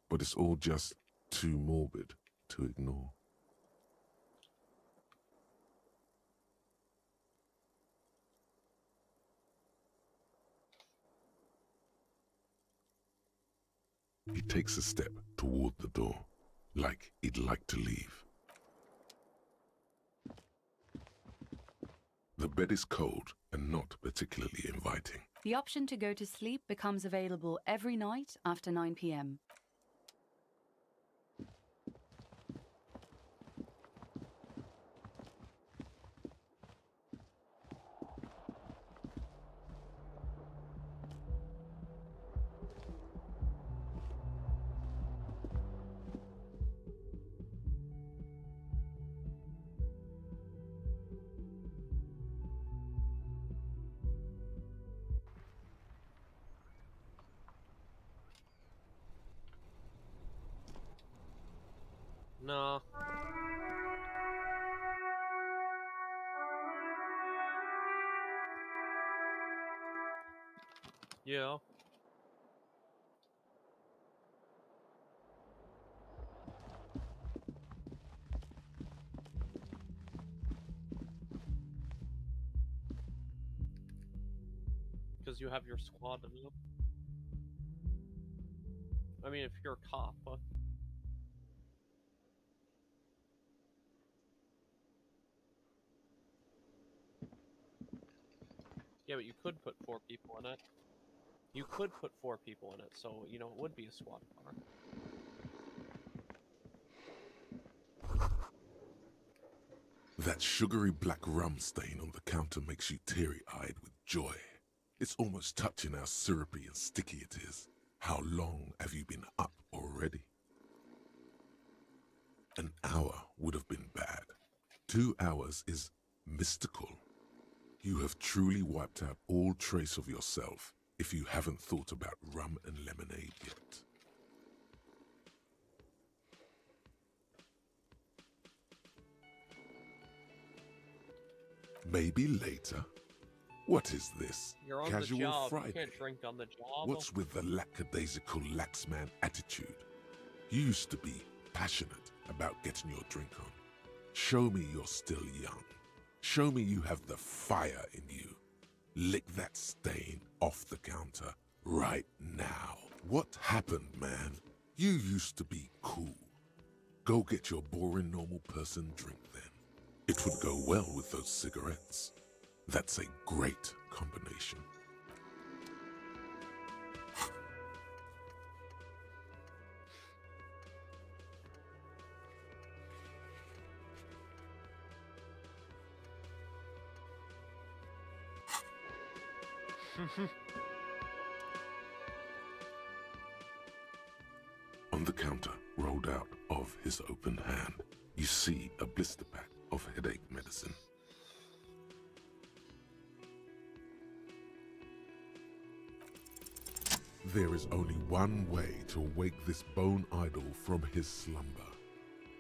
But it's all just too morbid to ignore. He takes a step toward the door, like he'd like to leave. The bed is cold and not particularly inviting. The option to go to sleep becomes available every night after 9 pm. Because you have your squad. I mean, if you're a cop, but... Yeah, but you could put four people in it. You could put four people in it, so, you know, it would be a squad car. That sugary black rum stain on the counter makes you teary-eyed with joy. It's almost touching how syrupy and sticky it is. How long have you been up already? An hour would have been bad. Two hours is mystical. You have truly wiped out all trace of yourself if you haven't thought about rum and lemonade yet. Maybe later. What is this? Casual. Friday. You can't drink on the job. What's with the lackadaisical laxman attitude? You used to be passionate about getting your drink on. Show me you're still young. Show me you have the fire in you. Lick that stain off the counter right now. What happened, man? You used to be cool. Go get your boring normal person drink then. It would go well with those cigarettes. That's a great combination. *laughs* On the counter, rolled out of his open hand, you see a blister pack of headache medicine. There is only one way to wake this bone idol from his slumber.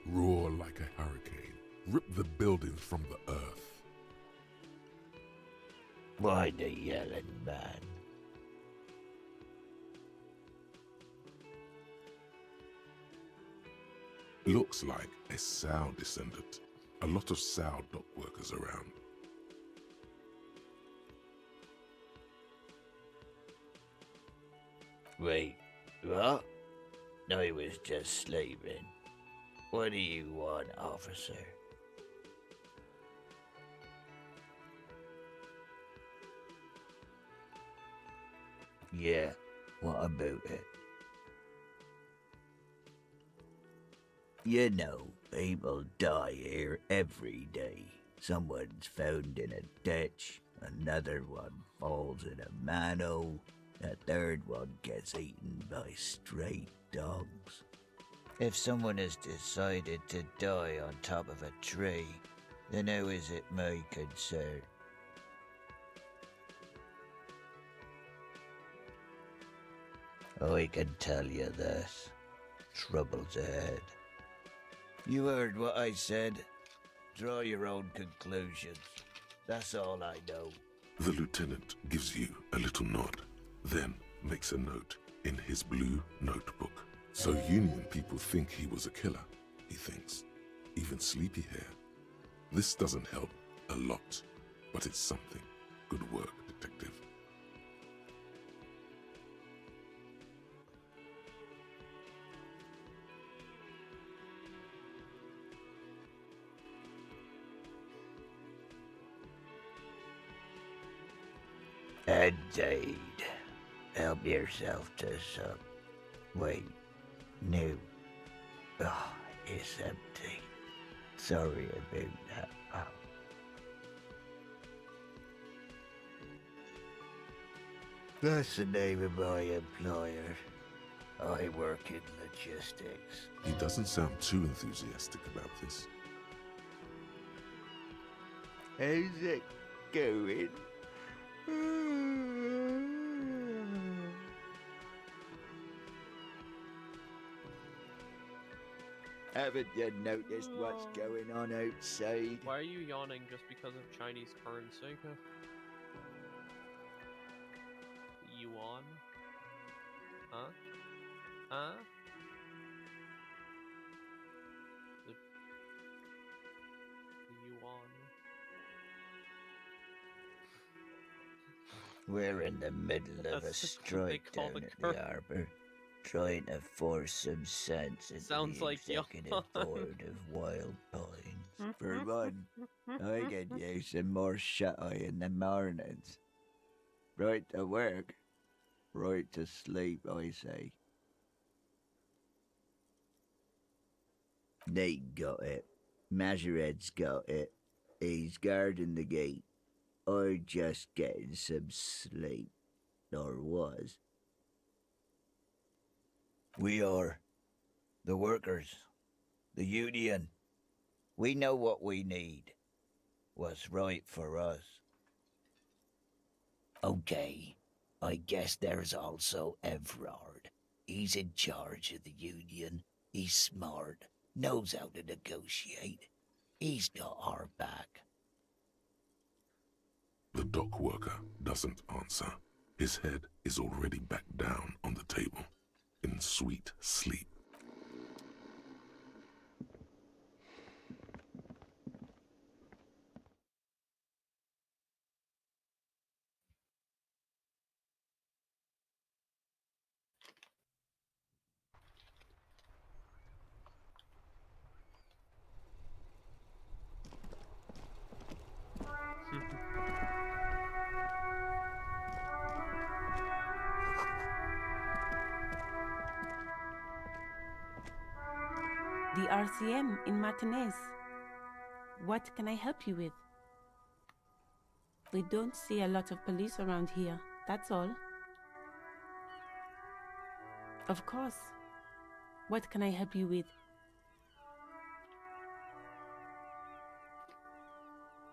Roar like a hurricane. Rip the buildings from the earth. Why the yelling man? Looks like a Sao descendant. A lot of Sao dock workers around. Wait, what? No, he was just sleeping. What do you want, officer? Yeah, what about it? You know, people die here every day. Someone's found in a ditch, another one falls in a manhole, a third one gets eaten by stray dogs. If someone has decided to die on top of a tree, then how is it my concern? Oh, I can tell you this. Trouble's ahead. You heard what I said. Draw your own conclusions. That's all I know. The lieutenant gives you a little nod, then makes a note in his blue notebook. So Union people think he was a killer, he thinks. Even sleepy hair. This doesn't help a lot, but it's something. Good work, detective. Indeed. Help yourself to some. Wait. No. Oh, it's empty. Sorry about that. Oh. That's the name of my employer. I work in logistics. He doesn't sound too enthusiastic about this. How's it going? Haven't you noticed what's hmm. going on outside? Why are you yawning just because of Chinese currency? Yuan? Huh? Huh? The, the yuan. We're in the middle of a That's just what they strike call down the at cur- the harbour, trying to force some sense into Sounds the like executive yawn. *laughs* board of Wild Pines. For one, I *laughs* get you some more shut-eye in the mornings. Right to work, right to sleep, I say. Nate got it. Measurehead's got it. He's guarding the gate. I just getting some sleep. Or was. We are. The workers. The union. We know what we need. What's right for us. Okay. I guess there's also Evrart. He's in charge of the union. He's smart. Knows how to negotiate. He's got our back. The dock worker doesn't answer. His head is already back down on the table, in sweet sleep. Martinaise. What can I help you with? We don't see a lot of police around here, that's all. Of course. What can I help you with?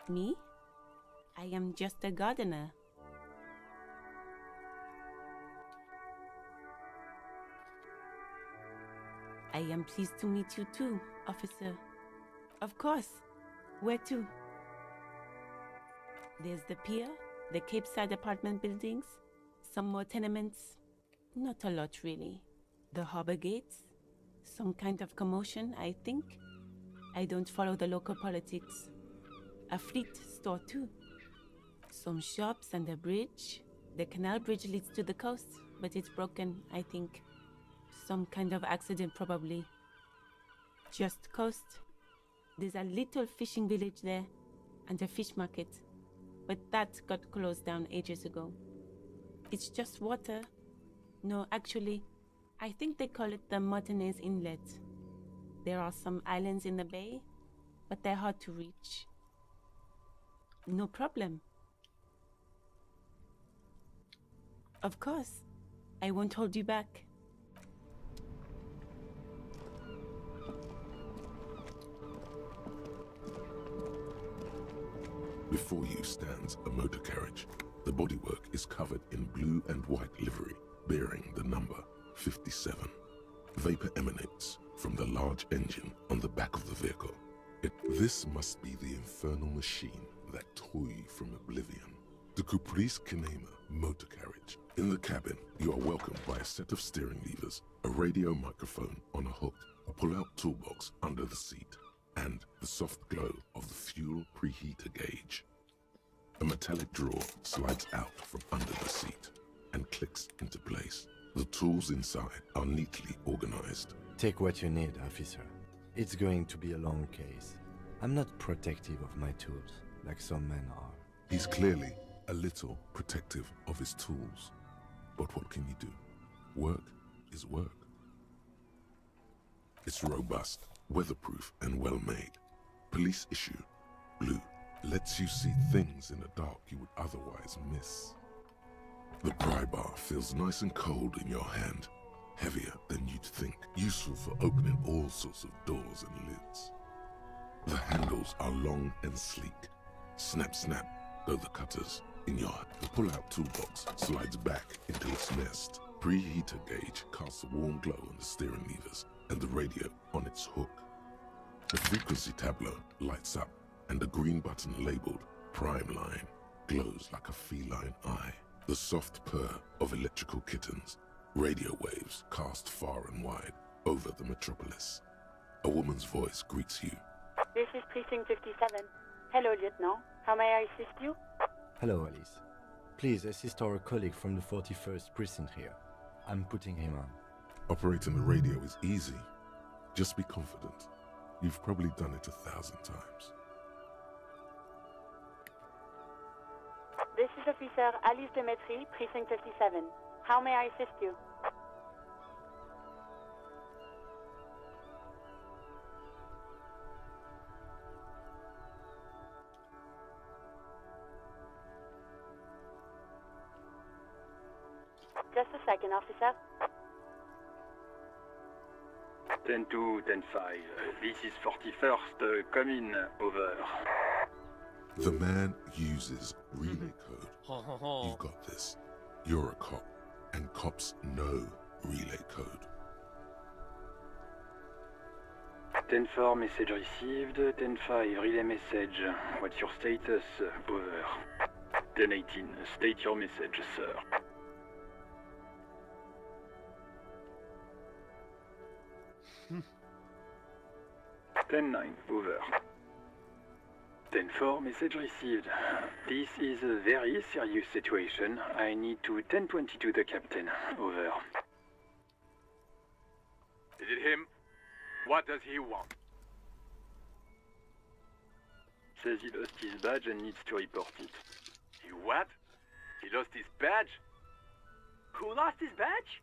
Me? I am just a gardener. I am pleased to meet you too, officer. Of course. Where to? There's the pier, the Cape Side apartment buildings, some more tenements. Not a lot, really. The harbor gates, some kind of commotion, I think. I don't follow the local politics. A fleet store, too. Some shops and a bridge. The canal bridge leads to the coast, but it's broken, I think. Some kind of accident, probably. Just coast. There's a little fishing village there, and a fish market. But that got closed down ages ago. It's just water. No, actually, I think they call it the Martinaise Inlet. There are some islands in the bay, but they're hard to reach. No problem. Of course. I won't hold you back. Before you stands a motor carriage. The bodywork is covered in blue and white livery, bearing the number 57. Vapor emanates from the large engine on the back of the vehicle. It, this must be the infernal machine that tore you from oblivion. The Coupris Kineema motor carriage. In the cabin, you are welcomed by a set of steering levers, a radio microphone on a hook, a pull-out toolbox under the seat, and the soft glow of the fuel preheater gauge. A metallic drawer slides out from under the seat and clicks into place. The tools inside are neatly organized. Take what you need, officer. It's going to be a long case. I'm not protective of my tools, like some men are. He's clearly a little protective of his tools. But what can you do? Work is work. It's robust, weatherproof, and well made. Police issue, blue, lets you see things in the dark you would otherwise miss. The pry bar feels nice and cold in your hand, heavier than you'd think, useful for opening all sorts of doors and lids. The handles are long and sleek. Snap, snap, go the cutters. In your the pull-out toolbox slides back into its nest. Preheater gauge casts a warm glow on the steering levers and the radio on its hook. The frequency tableau lights up and the green button labeled Prime Line glows like a feline eye. The soft purr of electrical kittens, radio waves cast far and wide over the metropolis. A woman's voice greets you. This is Precinct 57. Hello, Lieutenant. How may I assist you? Hello, Alice. Please assist our colleague from the 41st precinct here. I'm putting him on. Operating the radio is easy. Just be confident. You've probably done it a thousand times. This is Officer Alice Demetri, Precinct 57. How may I assist you? Just a second, officer. 10 to 10 5. This is 41st. Uh, come in. Over. The man uses relay code. *laughs* You got this. You're a cop, and cops know relay code. 10 4 message received. 10 5 relay message. What's your status? Over. 10 18. State your message, sir. 10 9. Over. 10 4 message received. This is a very serious situation. I need to 1022 the captain. Over. Is it him? What does he want? Says he lost his badge and needs to report it. He what? He lost his badge? Who lost his badge?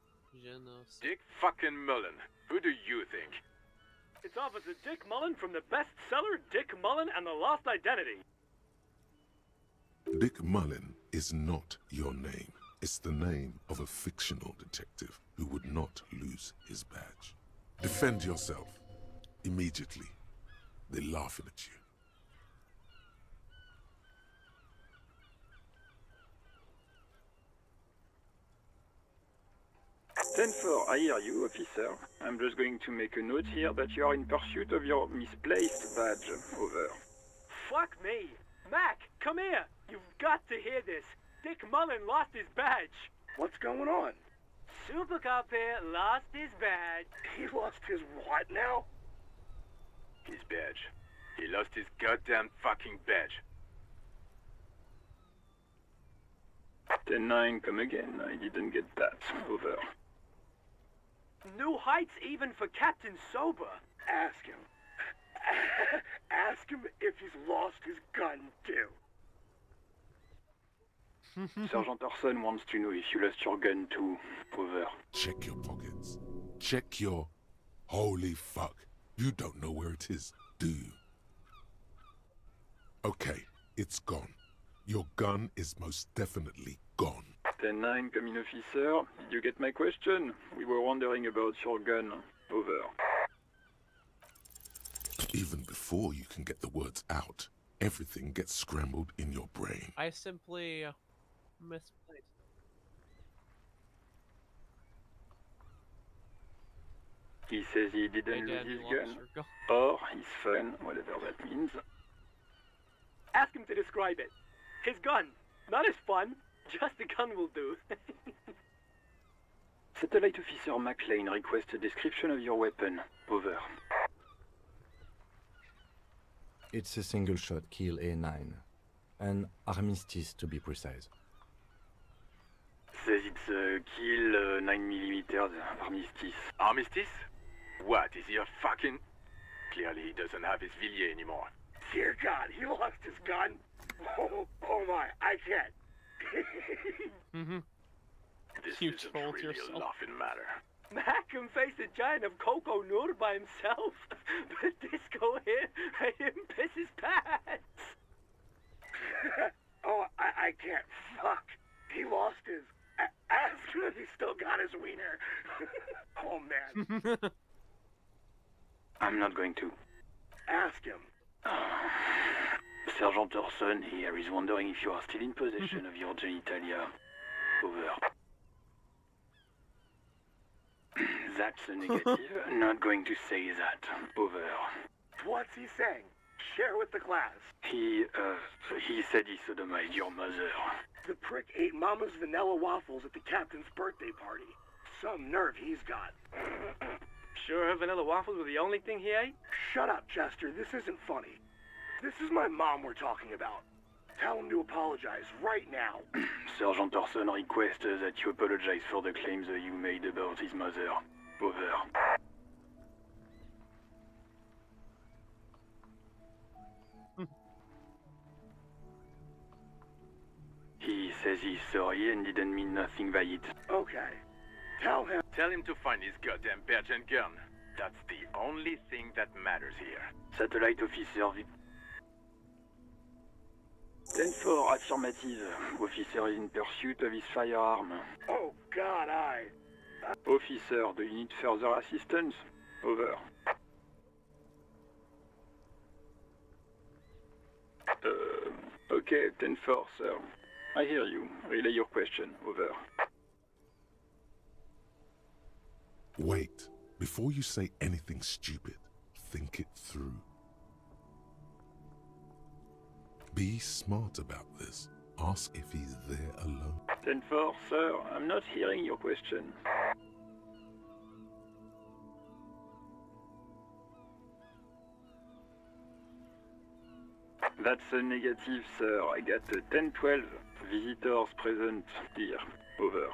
Dick fucking Mullen. Who do you think? It's Officer Dick Mullen from the bestseller Dick Mullen and the Lost Identity. Dick Mullen is not your name. It's the name of a fictional detective who would not lose his badge. Defend yourself. Immediately. They're laughing at you. 10-4, I hear you, officer. I'm just going to make a note here that you are in pursuit of your misplaced badge. Over. Fuck me. Mac, come here. You've got to hear this. Dick Mullen lost his badge. What's going on? Super Cop here lost his badge. He lost his what now? His badge. He lost his goddamn fucking badge. 10-9, come again. I didn't get that. Over. New heights even for Captain Sober. Ask him. Ask him if he's lost his gun, too. *laughs* Sergeant Torson wants to know if you lost your gun too. Over. Check your pockets. Check your... Holy fuck. You don't know where it is, do you? Okay, it's gone. Your gun is most definitely gone. 10-9, coming officer. Did you get my question? We were wondering about your gun. Over. Even before you can get the words out, everything gets scrambled in your brain. I simply uh, misplaced. He says he didn't Hey, lose his gun. gun. Or his phone, whatever that means. Ask him to describe it. His gun. Not his fun. *laughs* Just a gun will do. *laughs* Satellite Officer McLaine requests a description of your weapon. Over. It's a single shot kill A9. An armistice to be precise. Says it's a kill uh, 9mm armistice. Armistice? What, is he a fucking... Clearly he doesn't have his Villiers anymore. Dear God, he lost his gun. *laughs* Oh, oh my, I can't. Mm-hmm. *laughs* This You isn't trolled really yourself. a laughing matter. Mac can face a giant of Coco Nur by himself. *laughs* But Disco here made *laughs* him piss his pants. oh, I, I can't. Fuck. He lost his. A- ask him if he still got his wiener. oh man. I'm not going to. Ask him. *sighs* *sighs* *sighs* Sergeant Torson here is wondering if you are still in possession of your genitalia. Over. *clears throat* That's a negative. *laughs* not going to say that. Over. What's he saying? Share with the class. He, uh, he said he sodomized your mother. The prick ate Mama's vanilla waffles at the captain's birthday party. Some nerve he's got. Sure her vanilla waffles were the only thing he ate? Shut up, Chester. This isn't funny. This is my mom we're talking about. Tell him to apologize right now. *clears throat* Sergeant Torson requests that you apologize for the claims that you made about his mother. Over. *laughs* He says he's sorry and didn't mean nothing by it. Okay. Tell him. Tell him to find his goddamn badge and gun. That's the only thing that matters here. Satellite officer. Vi- 10-4, affirmative. Officer is in pursuit of his firearm. Oh, God, I. Officer, do you need further assistance? Over. Uh, okay, 10-4, sir. I hear you. Relay your question. Over. Wait. Before you say anything stupid, think it through. Be smart about this. Ask if he's there alone. 10-4, sir. I'm not hearing your question. That's a negative, sir. I got 10-12 visitors present here. Over.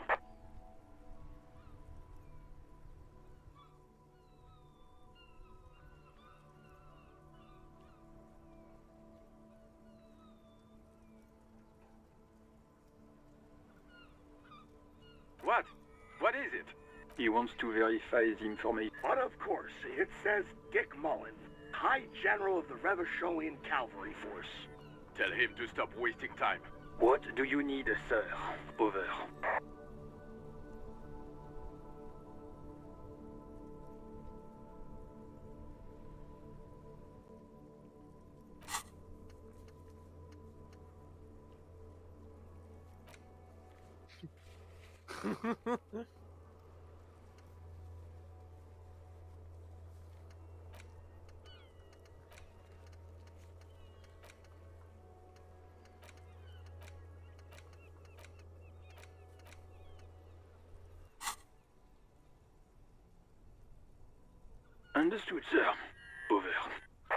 He wants to verify the information. But of course, it says Dick Mullen, High General of the Revacholian Cavalry Force. Tell him to stop wasting time. What do you need, sir? Over. *laughs* Understood, sir. Over.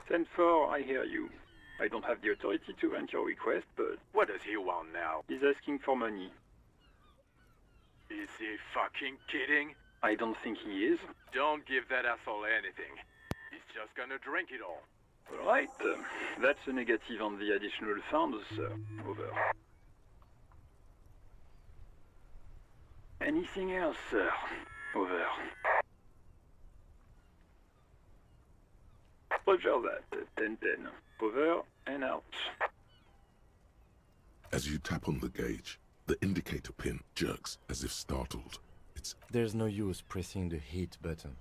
Ten four, I hear you. I don't have the authority to grant your request, but What does he want now? he's asking for money. Is he fucking kidding? I don't think he is. Don't give that asshole anything. He's just gonna drink it all. All right, uh, that's a negative on the additional funds, sir. Over. Anything else, sir? Over. Roger that. 10-10. Over and out. As you tap on the gauge, the indicator pin jerks as if startled. It's There's no use pressing the heat button.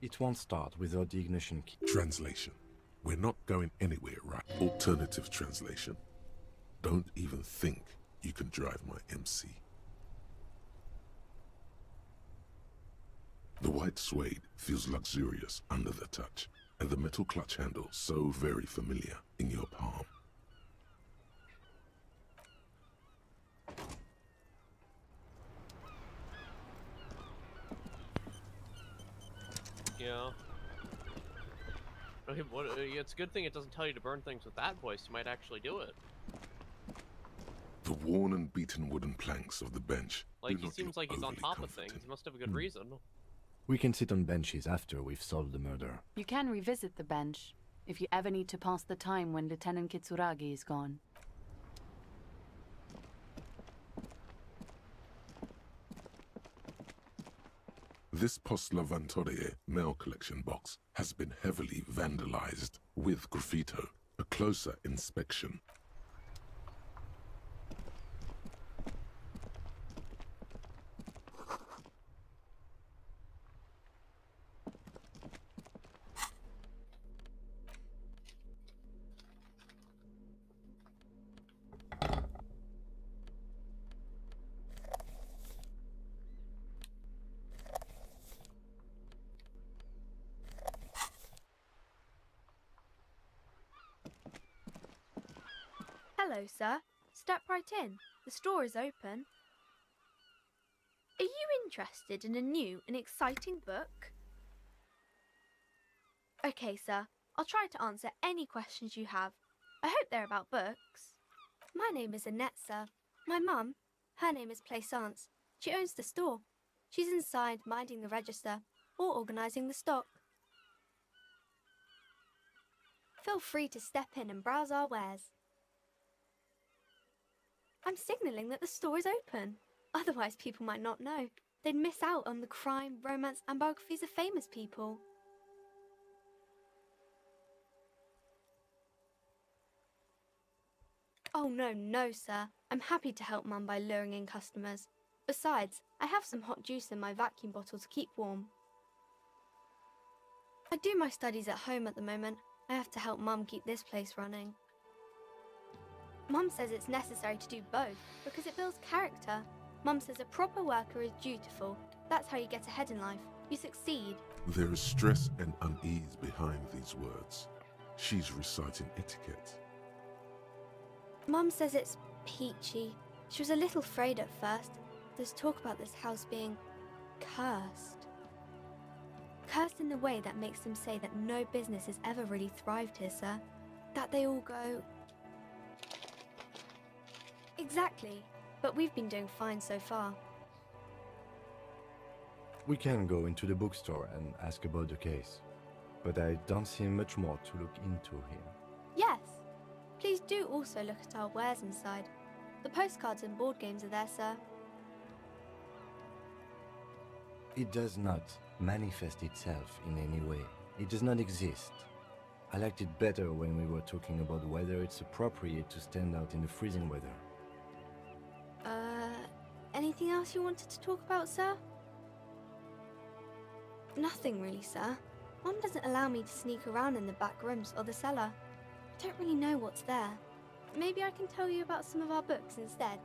It won't start without the ignition key. translation. We're not going anywhere right. Alternative translation. Don't even think you can drive my MC. The white suede feels luxurious under the touch, and the metal clutch handle so very familiar in your palm. Yeah. Okay, what, uh, it's a good thing it doesn't tell you to burn things with that voice. You might actually do it. The worn and beaten wooden planks of the bench Like, he seems like he's on top of things. He must have a good Hmm. reason. We can sit on benches after we've solved the murder. You can revisit the bench if you ever need to pass the time when Lieutenant Kitsuragi is gone. This Post Lavantorie mail collection box has been heavily vandalized with graffito. A closer inspection Sir. Step right in. The store is open. Are you interested in a new and exciting book? Okay, sir. I'll try to answer any questions you have. I hope they're about books. My name is Annette, sir. My mum, her name is Plaisance. She owns the store. She's inside minding the register or organising the stock. Feel free to step in and browse our wares. I'm signalling that the store is open. Otherwise, people might not know. They'd miss out on the crime, romance, and biographies of famous people. Oh, no, no, sir. I'm happy to help Mum by luring in customers. Besides, I have some hot juice in my vacuum bottle to keep warm. I do my studies at home at the moment. I have to help Mum keep this place running. Mum says it's necessary to do both because it builds character. Mum says a proper worker is dutiful. That's how you get ahead in life. You succeed. There is stress and unease behind these words. She's reciting etiquette. Mum says it's peachy. She was a little afraid at first. There's talk about this house being cursed. Cursed in the way that makes them say that no business has ever really thrived here, sir. That they all go. Exactly. But we've been doing fine so far. We can go into the bookstore and ask about the case. But I don't see much more to look into here. Yes. Please do also look at our wares inside. The postcards and board games are there, sir. It does not manifest itself in any way. It does not exist. I liked it better when we were talking about whether it's appropriate to stand out in the freezing weather. Anything else you wanted to talk about, sir? Nothing really, sir. Mum doesn't allow me to sneak around in the back rooms or the cellar. I don't really know what's there. Maybe I can tell you about some of our books instead.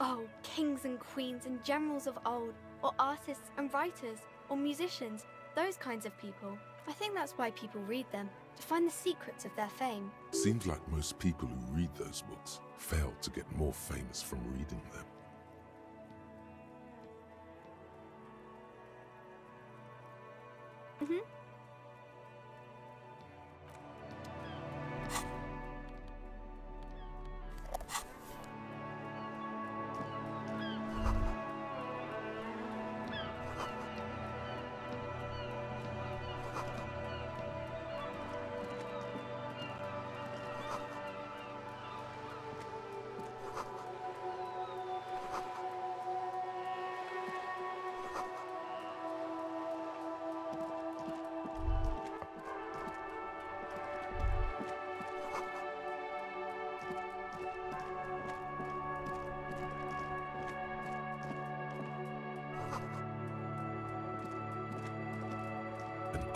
Oh, kings and queens and generals of old, or artists and writers, or musicians, those kinds of people. I think that's why people read them, to find the secrets of their fame. Seems like most people who read those books fail to get more famous from reading them.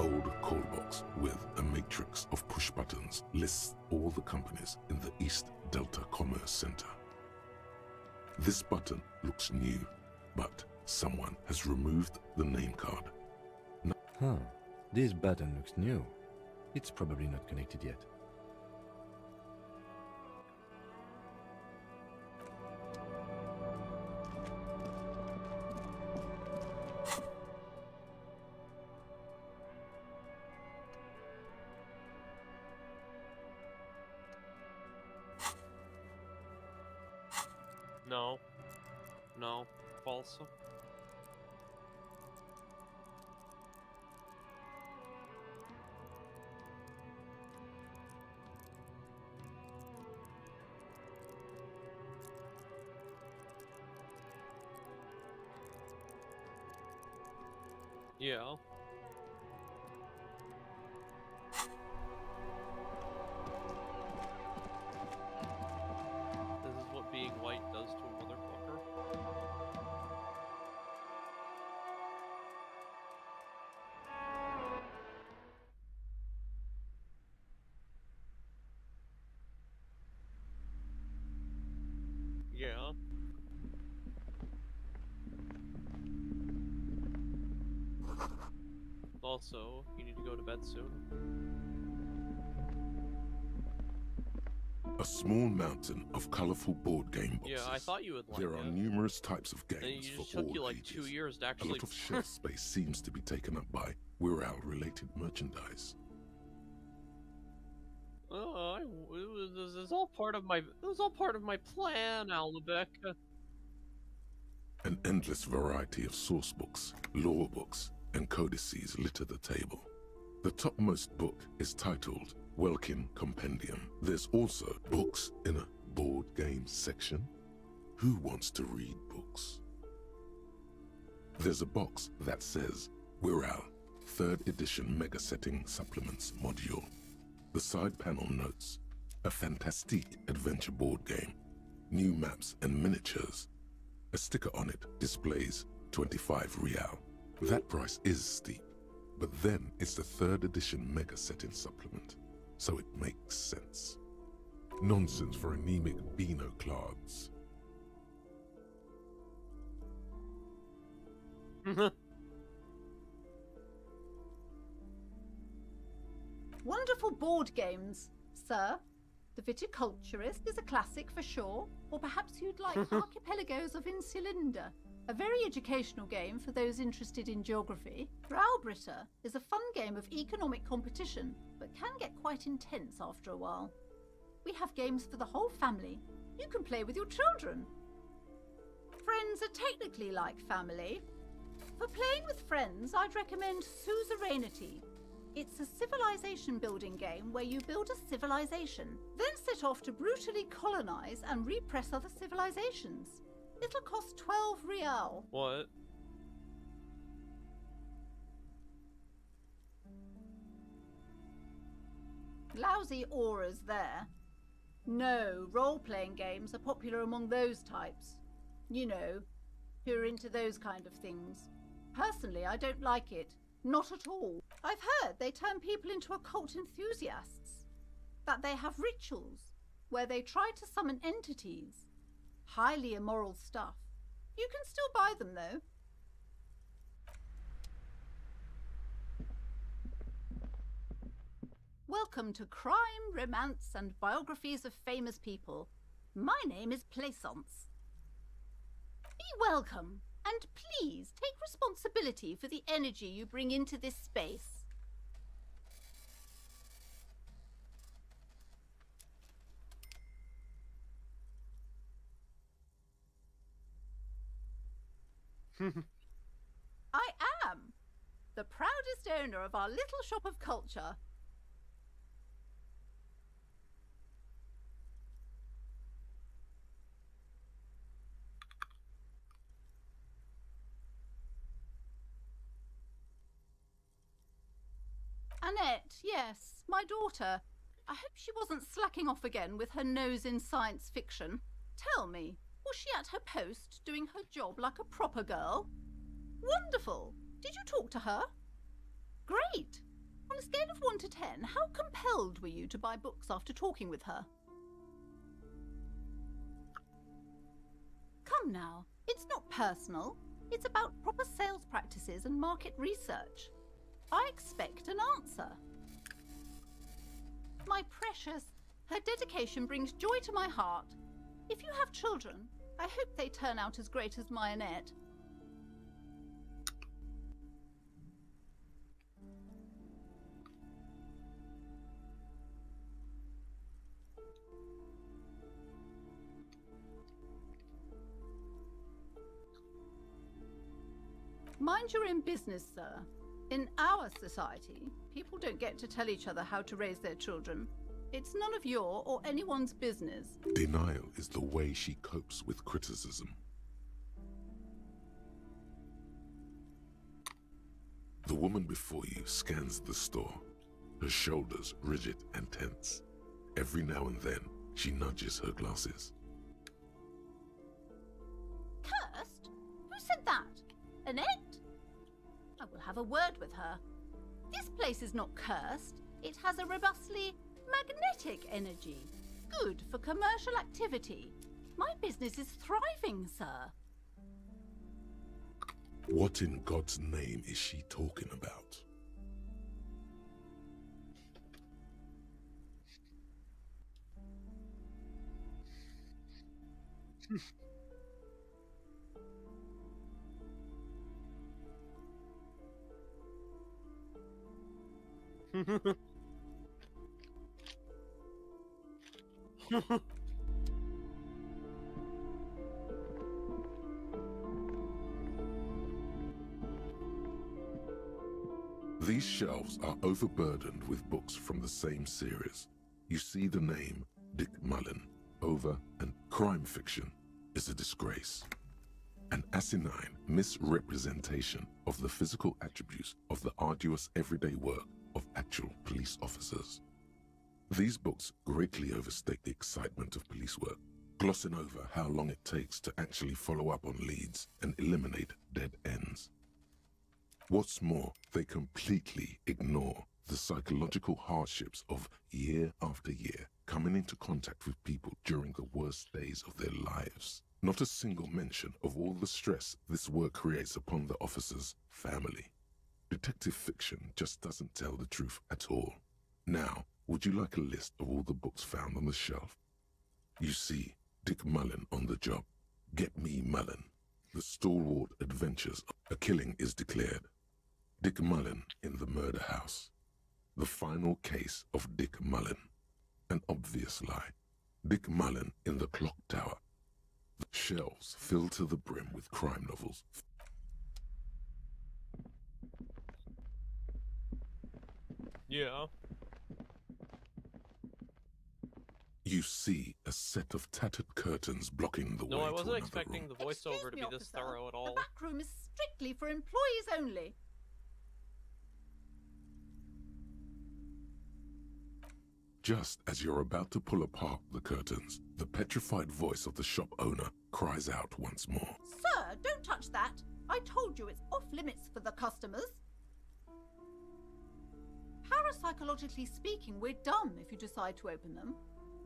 Old call box with a matrix of push buttons lists all the companies in the East Delta Commerce Center. This button looks new, but someone has removed the name card. No Huh. This button looks new. It's probably not connected yet. Also, you need to go to bed soon. A small mountain of colorful board game boxes. Yeah, I thought you would like There are it. numerous types of games for took all you like ages. two years to A lot of *laughs* shelf space seems to be taken up by Wirral-related merchandise. Oh, I, it was, this is all part of my. It was all part of my plan, Albeck. An endless variety of source books, law books, and codices litter the table. The topmost book is titled Welkin Compendium. There's also books in a board game section. Who wants to read books? There's a box that says Wirral, 3rd edition Mega Setting Supplements Module. The side panel notes a fantastique adventure board game, new maps and miniatures. A sticker on it displays 25 real. That price is steep, but then it's the third edition mega setting supplement, so it makes sense. Nonsense for anemic Beano clods. *laughs* Wonderful board games, sir. The Viticulturist is a classic for sure, or perhaps you'd like *laughs* Archipelagos of Insulinda, a very educational game for those interested in geography. Browbritter is a fun game of economic competition, but can get quite intense after a while. We have games for the whole family. You can play with your children. Friends are technically like family. For playing with friends, I'd recommend Suzerainty. It's a civilization building game where you build a civilization, then set off to brutally colonize and repress other civilizations. It'll cost 12 real. What? Lousy auras there. No, role playing games are popular among those types. You know, who are into those kind of things. Personally, I don't like it. Not at all. I've heard they turn people into occult enthusiasts. That they have rituals where they try to summon entities. Highly immoral stuff. You can still buy them though. Welcome to Crime, Romance, and Biographies of Famous People. My name is Plaisance. Be welcome, and please take responsibility for the energy you bring into this space. *laughs* I am the proudest owner of our little shop of culture. Annette, yes, my daughter. I hope she wasn't slacking off again with her nose in science fiction. Tell me, was she at her post doing her job like a proper girl? Wonderful! Did you talk to her? Great! On a scale of 1 to 10, how compelled were you to buy books after talking with her? Come now, it's not personal. It's about proper sales practices and market research. I expect an answer. My precious, her dedication brings joy to my heart. If you have children, I hope they turn out as great as my. Mind your own business, sir. In our society, people don't get to tell each other how to raise their children. It's none of your or anyone's business. Denial is the way she copes with criticism. The woman before you scans the store, her shoulders rigid and tense. Every now and then, she nudges her glasses. Cursed? Who said that? Annette? I will have a word with her. This place is not cursed. It has a robustly magnetic energy. Good for commercial activity. My business is thriving, sir. What in God's name is she talking about? *laughs* *laughs* These shelves are overburdened with books from the same series. You see the name Dick Mullen over, and crime fiction is a disgrace. An asinine misrepresentation of the physical attributes of the arduous everyday work of actual police officers. These books greatly overstate the excitement of police work, glossing over how long it takes to actually follow up on leads and eliminate dead ends. What's more, they completely ignore the psychological hardships of year after year coming into contact with people during the worst days of their lives. Not a single mention of all the stress this work creates upon the officer's family. Detective fiction just doesn't tell the truth at all. Now, would you like a list of all the books found on the shelf? You see, Dick Mullen on the job. Get me Mullen. The stalwart adventures. A killing is declared. Dick Mullen in the murder house. The final case of Dick Mullen. An obvious lie. Dick Mullen in the clock tower. The shelves filled to the brim with crime novels. Yeah. You see a set of tattered curtains blocking the No, way I wasn't another expecting room. the voiceover to me, be this officer. thorough at all. The back room is strictly for employees only. Just as you're about to pull apart the curtains, the petrified voice of the shop owner cries out once more. Sir, don't touch that. I told you it's off limits for the customers. Parapsychologically speaking, we're dumb if you decide to open them.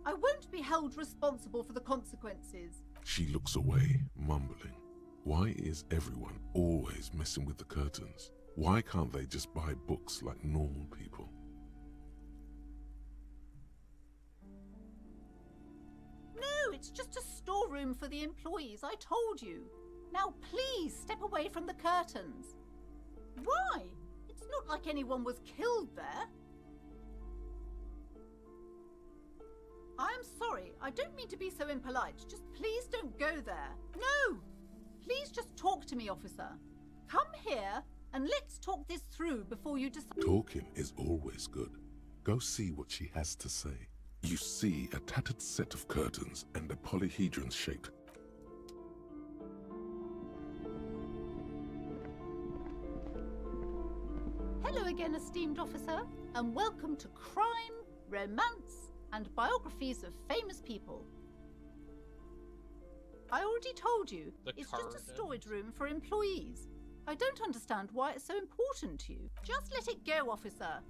I won't be held responsible for the consequences. She looks away, mumbling. Why is everyone always messing with the curtains? Why can't they just buy books like normal people? No, it's just a storeroom for the employees, I told you. Now please step away from the curtains. Why? It's not like anyone was killed there. I'm sorry, I don't mean to be so impolite. Just please don't go there. No! Please just talk to me, officer. Come here and let's talk this through before you decide. Talking is always good. Go see what she has to say. You see a tattered set of curtains and a polyhedron shaped Hello again, esteemed officer, and welcome to Crime, Romance, and Biographies of Famous People. I already told you, The it's just a storage room for employees. I don't understand why it's so important to you. Just let it go, officer.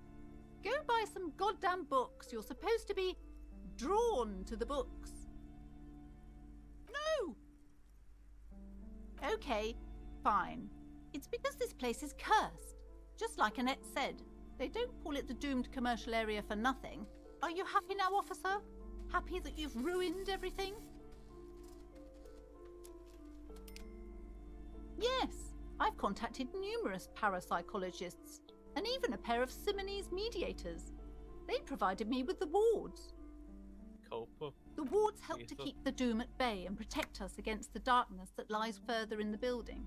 Go buy some goddamn books. You're supposed to be drawn to the books. No! Okay, fine. It's because this place is cursed. Just like Annette said, they don't call it the doomed commercial area for nothing. Are you happy now, officer? Happy that you've ruined everything? Yes, I've contacted numerous parapsychologists and even a pair of Semenese mediators. They provided me with the wards. Copa. The wards help to keep the doom at bay and protect us against the darkness that lies further in the building.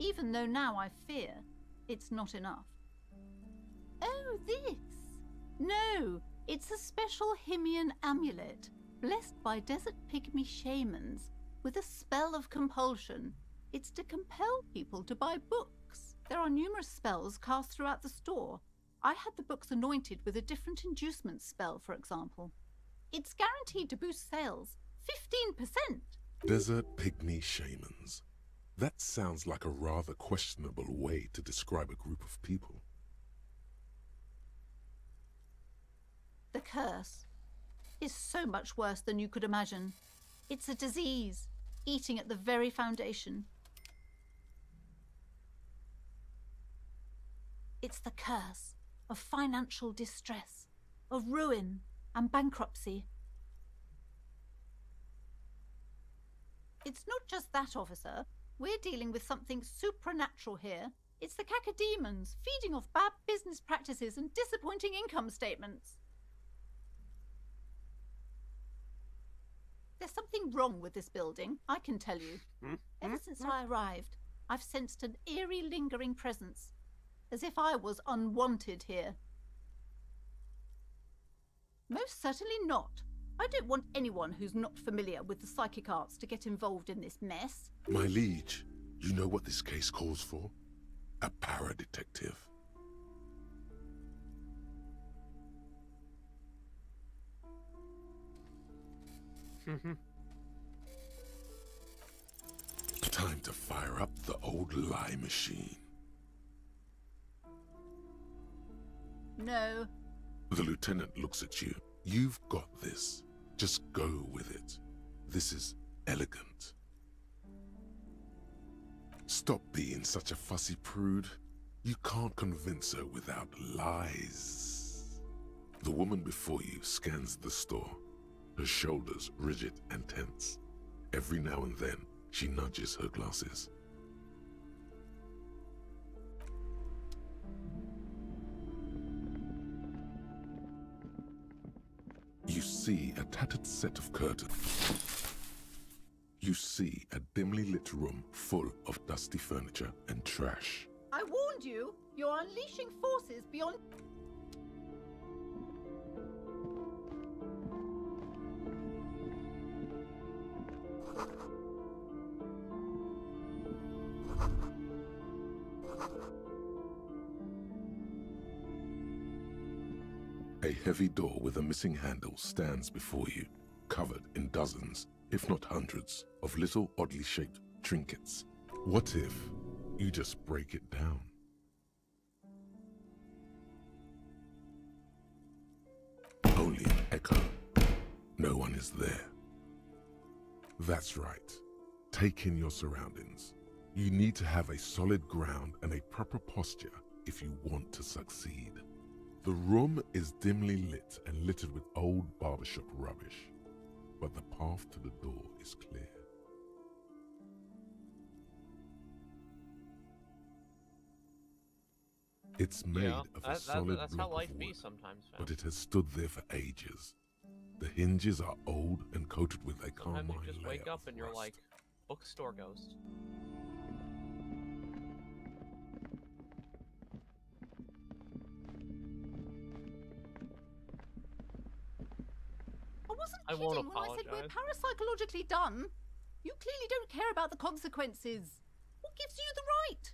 Even though now I fear it's not enough. Oh, this? No, it's a special Himian amulet, blessed by desert pygmy shamans, with a spell of compulsion. It's to compel people to buy books. There are numerous spells cast throughout the store. I had the books anointed with a different inducement spell, for example. It's guaranteed to boost sales 15%. Desert pygmy shamans. That sounds like a rather questionable way to describe a group of people. The curse is so much worse than you could imagine. It's a disease, eating at the very foundation. It's the curse of financial distress, of ruin and bankruptcy. It's not just that, officer. We're dealing with something supernatural here. It's the cacodemons feeding off bad business practices and disappointing income statements. There's something wrong with this building, I can tell you. Hmm? Hmm? Ever since hmm? I arrived, I've sensed an eerie, lingering presence, as if I was unwanted here. Most certainly not. I don't want anyone who's not familiar with the psychic arts to get involved in this mess. My liege, you know what this case calls for? A paradetective. Mm-hmm. Time to fire up the old lie machine. No, The lieutenant looks at you. You've got this. Just go with it. This is elegant. Stop being such a fussy prude. You can't convince her without lies. The woman before you scans the store, her shoulders rigid and tense. Every now and then, she nudges her glasses. You see a tattered set of curtains. You see a dimly lit room full of dusty furniture and trash. I warned you. You're unleashing forces beyond. A heavy door with a missing handle stands before you, covered in dozens, if not hundreds, of little oddly shaped trinkets. What if you just break it down? Only an echo. No one is there. That's right. Take in your surroundings. You need to have a solid ground and a proper posture if you want to succeed. The room is dimly lit and littered with old barbershop rubbish, but the path to the door is clear. It's made Yeah, of a that- that- solid that's block how life of be wood, sometimes, fam. but it has stood there for ages. The hinges are old and coated with a Sometimes carmine you just layer wake up of and you're rust. like, bookstore ghost. I wasn't I kidding when I said we're parapsychologically done. You clearly don't care about the consequences. What gives you the right?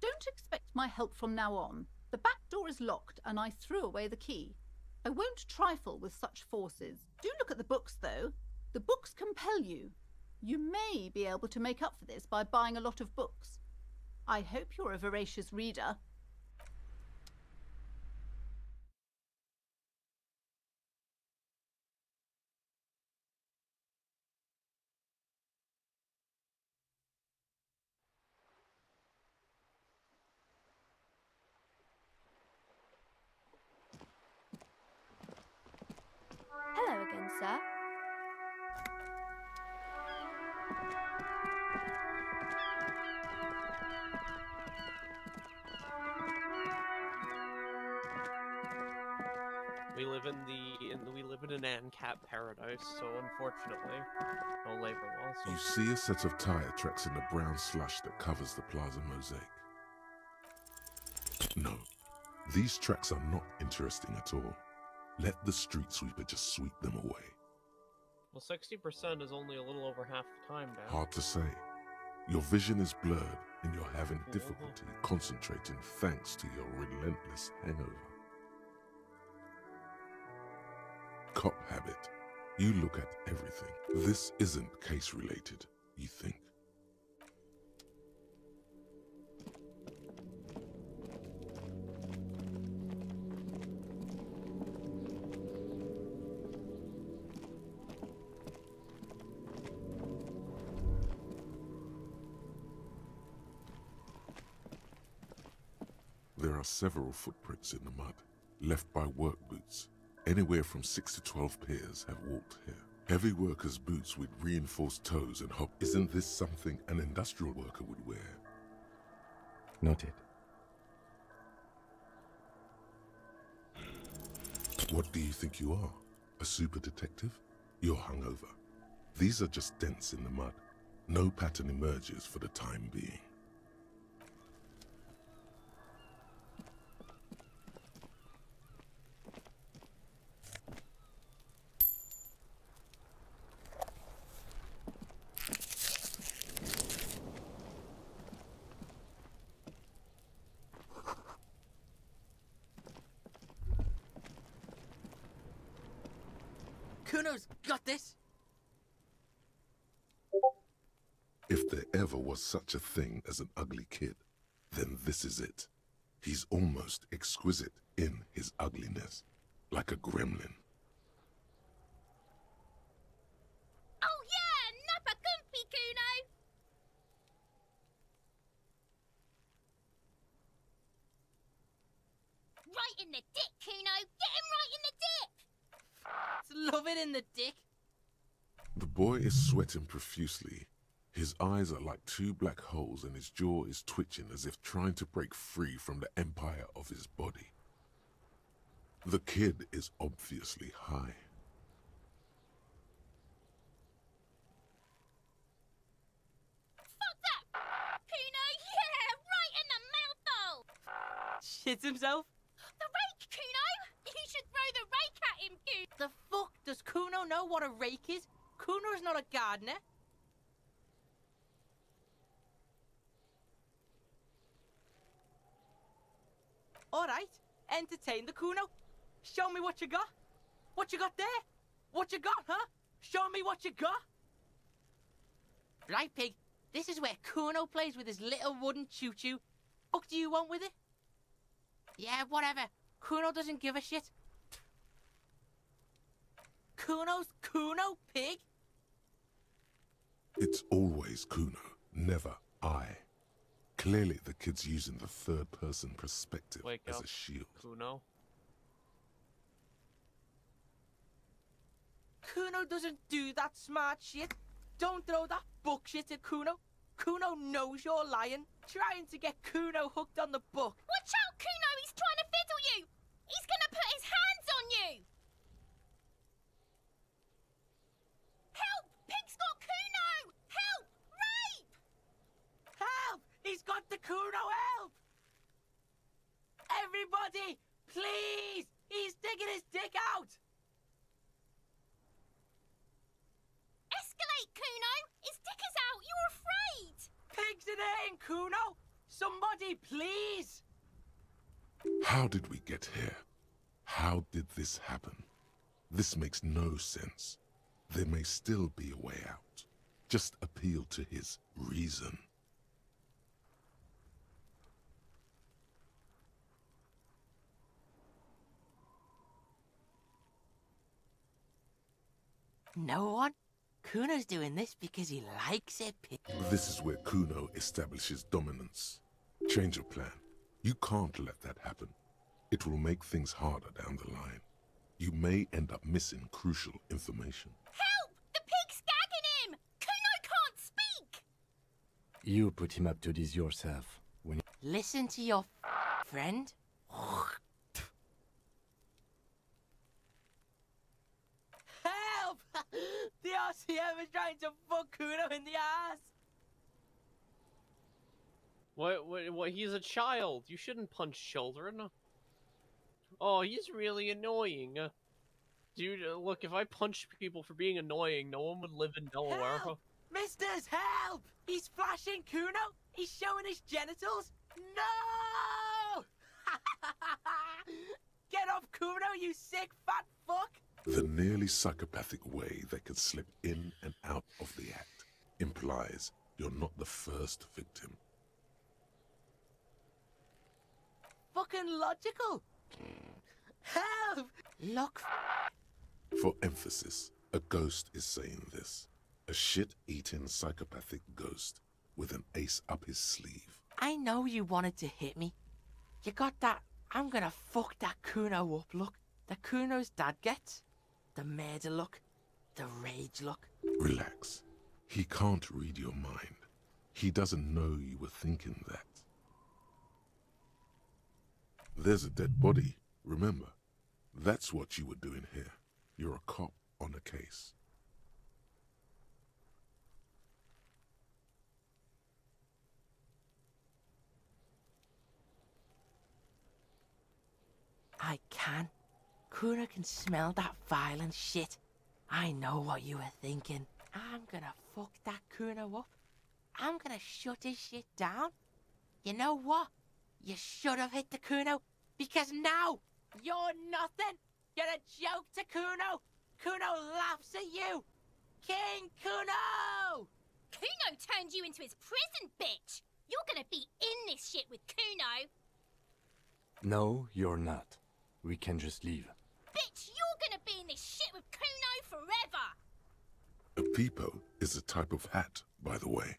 Don't expect my help from now on. The back door is locked and I threw away the key. I won't trifle with such forces. Do look at the books, though. The books compel you. You may be able to make up for this by buying a lot of books. I hope you're a voracious reader. So unfortunately, no labor laws. You see a set of tire tracks in the brown slush that covers the plaza mosaic. No, these tracks are not interesting at all. Let the street sweeper just sweep them away. Well, sixty percent is only a little over half the time now. Hard to say. Your vision is blurred and you're having difficulty concentrating thanks to your relentless hangover. Cop habit. You look at everything. This isn't case related, you think. There are several footprints in the mud, left by work boots. Anywhere from 6 to 12 pairs have walked here. Heavy workers' boots with reinforced toes and hop. Isn't this something an industrial worker would wear? Noted. What do you think you are? A super detective? You're hungover. These are just dents in the mud. No pattern emerges for the time being. Kuno's got this. If there ever was such a thing as an ugly kid, then this is it. He's almost exquisite in his ugliness, like a gremlin. Oh yeah, Nappa Gumpy Kuno! Right in the dick, Kuno! Get him right in the dick! Love it in the dick. The boy is sweating profusely. His eyes are like two black holes and his jaw is twitching as if trying to break free from the empire of his body. The kid is obviously high. Fuck that! Kuno, yeah! Right in the mouthhole! Shits himself. The rake, Kuno! You should throw the rake at him, Kuno! The fuck does Kuno know what a rake is? Kuno's not a gardener. All right, entertain the Kuno. Show me what you got. What you got there? What you got, huh? Show me what you got. Right, pig. This is where Kuno plays with his little wooden choo-choo. What do you want with it? Yeah, whatever. Kuno doesn't give a shit. Kuno's Kuno, pig? It's always Kuno, never I. Clearly, the kid's using the third person perspective Wake as up, a shield. Kuno. Kuno doesn't do that smart shit. Don't throw that book shit at Kuno. Kuno knows you're lying, trying to get Kuno hooked on the book. Watch out, Kuno! He's trying to fiddle you! He's gonna put his hands on you! Help! Pig's got Kuno! Help! Rape! Help! He's got the Kuno help! Everybody, please! He's digging his dick out! Escalate, Kuno! His dick is out! You're afraid! Pigs in in Kuno! Somebody, please! How did we get here? How did this happen? This makes no sense. There may still be a way out. Just appeal to his reason. No one? Kuno's doing this because he likes it, pig. This is where Kuno establishes dominance. Change of plan. You can't let that happen. It will make things harder down the line. You may end up missing crucial information. Help! The pig's gagging him! Kuno can't speak! You put him up to this yourself. When Listen to your friend. Was RCM is trying to fuck Kuno in the ass? What, what, what? He's a child. You shouldn't punch children. Oh, he's really annoying. Dude, uh, look, if I punched people for being annoying, no one would live in Delaware. Help! Misters, help! He's flashing Kuno! He's showing his genitals! No! *laughs* Get off Kuno, you sick fat fuck! The nearly psychopathic way they can slip in and out of the act implies you're not the first victim. Fucking logical! Help! Look. For emphasis, a ghost is saying this. A shit-eating psychopathic ghost with an ace up his sleeve. I know you wanted to hit me. You got that I'm gonna fuck that Kuno up look. that Kuno's dad gets. The murder look. The rage look. Relax. He can't read your mind. He doesn't know you were thinking that. There's a dead body, remember? That's what you were doing here. You're a cop on a case. I can. Kuno can smell that violent shit. I know what you were thinking. I'm gonna fuck that Kuno up. I'm gonna shut his shit down. You know what? You should have hit the Kuno, because now you're nothing. You're a joke to Kuno. Kuno laughs at you. King Kuno! Kuno turned you into his prison, bitch. You're gonna be in this shit with Kuno. No, you're not. We can just leave. Bitch, you're gonna be in this shit with Kuno forever. A peepo is a type of hat, by the way.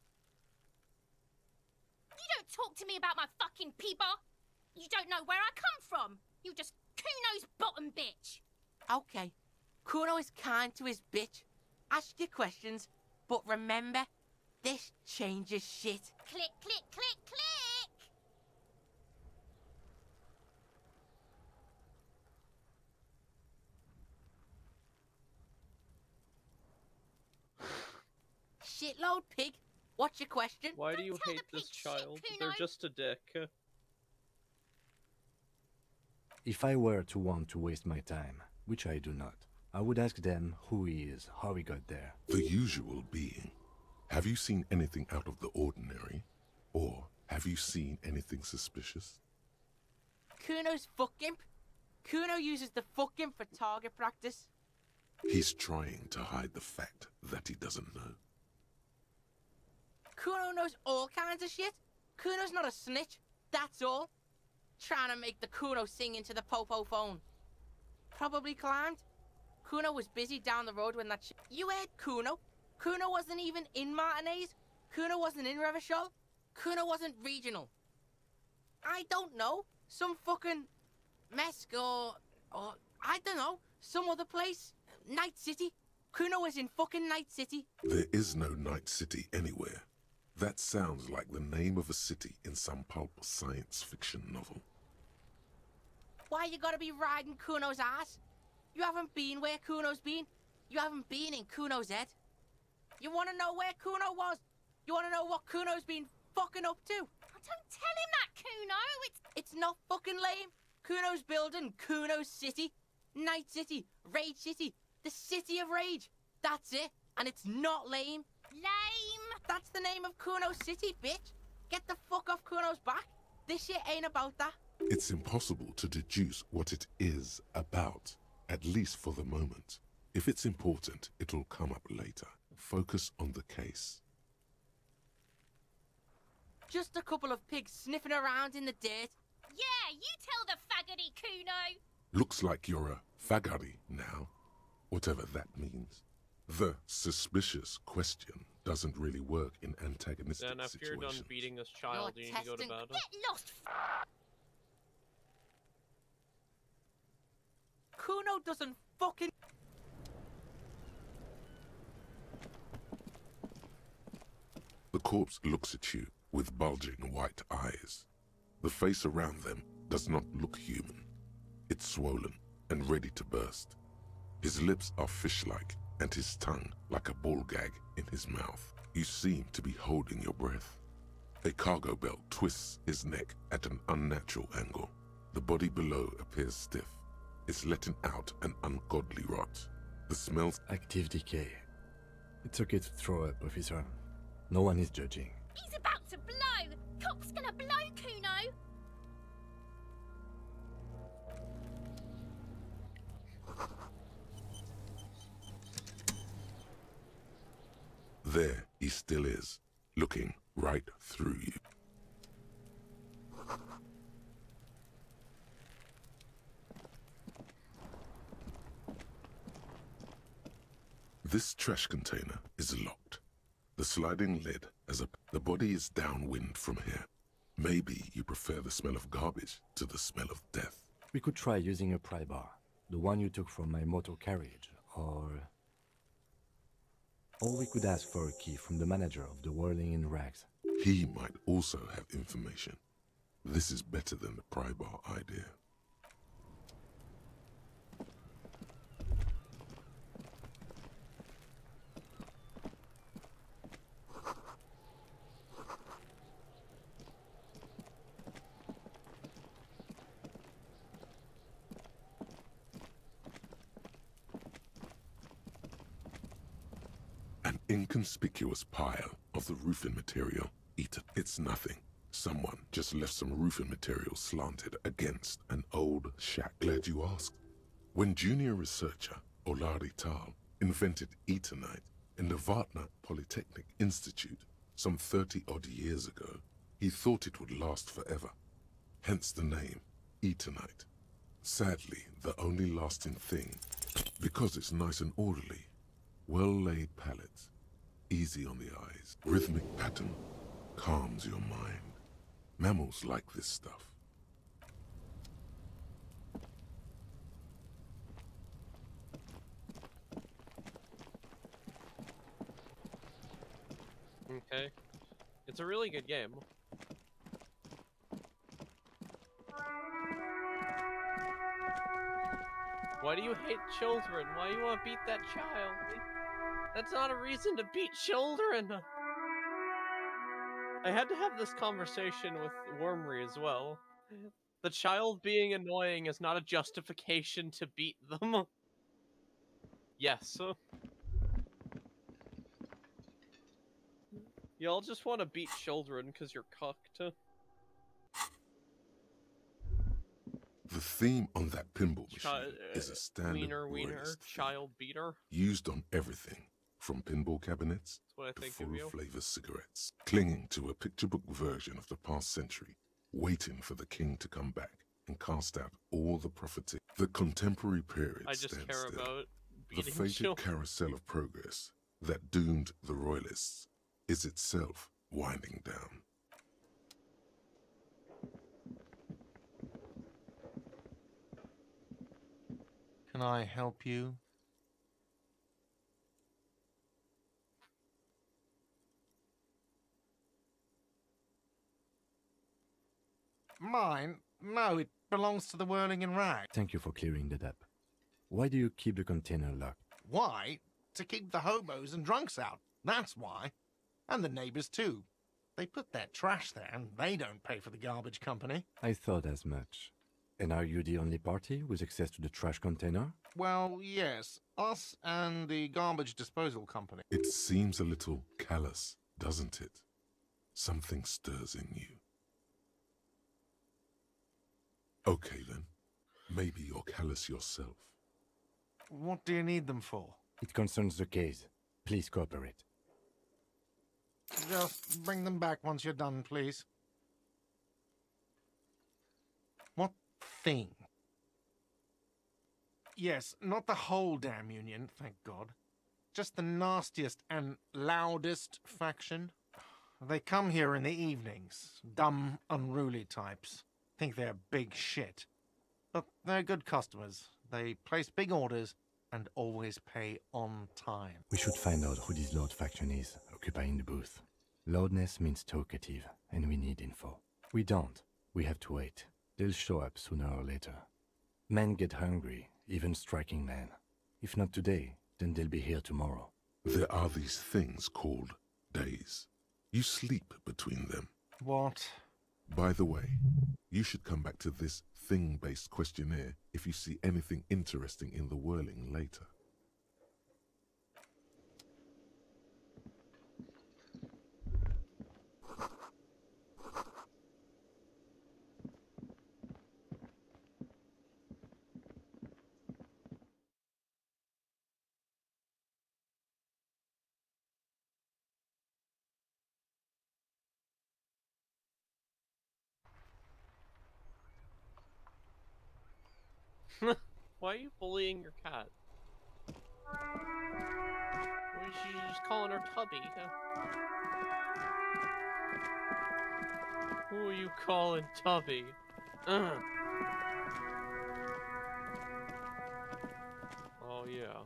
You don't talk to me about my fucking peepo! You don't know where I come from. You're just Kuno's bottom bitch. Okay. Kuno is kind to his bitch. Ask your questions, but remember, this changes shit. Click, click, click, click. Shitload pig. What's your question? Why do you hate this child? They're just a dick. If I were to want to waste my time, which I do not, I would ask them who he is, how he got there. The usual being. Have you seen anything out of the ordinary? Or have you seen anything suspicious? Kuno's fuck imp. Kuno uses the fuck imp for target practice. He's trying to hide the fact that he doesn't know. Kuno knows all kinds of shit. Kuno's not a snitch, that's all. Trying to make the Kuno sing into the Popo phone. Probably climbed. Kuno was busy down the road when that sh- You heard Kuno? Kuno wasn't even in Martinaise. Kuno wasn't in Revachol. Kuno wasn't regional. I don't know. Some fucking Mesque or... or... I don't know. Some other place. Night City. Kuno was in fucking Night City. There is no Night City anywhere. That sounds like the name of a city in some pulp science fiction novel. Why you gotta be riding Kuno's ass? You haven't been where Kuno's been. You haven't been in Kuno's head. You wanna know where Kuno was? You wanna know what Kuno's been fucking up to? Oh, don't tell him that, Kuno. It's It's not fucking lame. Kuno's building Kuno's city. Night City. Rage City. The City of Rage. That's it. And it's not lame. lame. That's the name of Kuno City, bitch. Get the fuck off Kuno's back. This shit ain't about that. It's impossible to deduce what it is about, at least for the moment. If it's important, it'll come up later. Focus on the case. Just a couple of pigs sniffing around in the dirt. Yeah, you tell the faggoty Kuno. Looks like you're a faggoty now, whatever that means. The suspicious question doesn't really work in antagonistic Then after you're done beating this child, you need to go to bed. Get lost. Kuno doesn't fucking. The corpse looks at you with bulging white eyes. The face around them does not look human. It's swollen and ready to burst. His lips are fish-like, and his tongue like a ball gag in his mouth. You seem to be holding your breath. A cargo belt twists his neck at an unnatural angle. The body below appears stiff. It's letting out an ungodly rot. The smells active decay. It's okay to throw up, officer. No one is judging. He's about to blow! Cop's gonna blow, Kuno! There he still is, looking right through you. This trash container is locked. The sliding lid as a the body is downwind from here. Maybe you prefer the smell of garbage to the smell of death. We could try using a pry bar, the one you took from my motor carriage, or or we could ask for a key from the manager of the Whirling in Rags. He might also have information. This is better than the pry bar idea. An inconspicuous pile of the roofing material. Eat it. It's nothing. Someone just left some roofing material slanted against an old shack. Glad you asked. When junior researcher Olari Tal invented Eternite in the Vartna Polytechnic Institute some 30 odd years ago, he thought it would last forever. Hence the name, Eternite. Sadly, the only lasting thing, because it's nice and orderly, well-laid palettes, easy on the eyes, rhythmic pattern, calms your mind. Mammals like this stuff. Okay. It's a really good game. Why do you hate children? Why do you want to beat that child? That's not a reason to beat children! I had to have this conversation with Wormry as well. The child being annoying is not a justification to beat them. *laughs* Yes. Y'all just want to beat children because you're cucked. The theme on that pinball machine Chi- is uh, a standard wiener, wiener, child beater. used on everything from pinball cabinets That's what I to full you. flavor cigarettes, clinging to a picture book version of the past century, waiting for the king to come back and cast out all the property. The contemporary period I just stands care still. about the beating fated children. carousel of progress that doomed the royalists is itself winding down. Can I help you? Mine? No, it belongs to the Whirling in Rag. Thank you for clearing that up. Why do you keep the container locked? Why? To keep the hobos and drunks out. That's why. And the neighbors too. They put their trash there and they don't pay for the garbage company. I thought as much. And are you the only party with access to the trash container? Well, yes. Us and the garbage disposal company. It seems a little callous, doesn't it? Something stirs in you. Okay then. Maybe you're callous yourself. What do you need them for? It concerns the case. Please cooperate. Just bring them back once you're done, please. What thing? Yes, not the whole damn union, thank God. Just the nastiest and loudest faction. They come here in the evenings. Dumb, unruly types. Think they're big shit. But they're good customers. They place big orders and always pay on time. We should find out who this Lord faction is, occupying the booth. Loudness means talkative, and we need info. We don't. We have to wait. They'll show up sooner or later. Men get hungry, even striking men. If not today, then they'll be here tomorrow. There are these things called days. You sleep between them. What? By the way, you should come back to this thing based questionnaire if you see anything interesting in the whirling later. *laughs* Why are you bullying your cat? Or is she just calling her Tubby? Who are you calling Tubby? Oh yeah.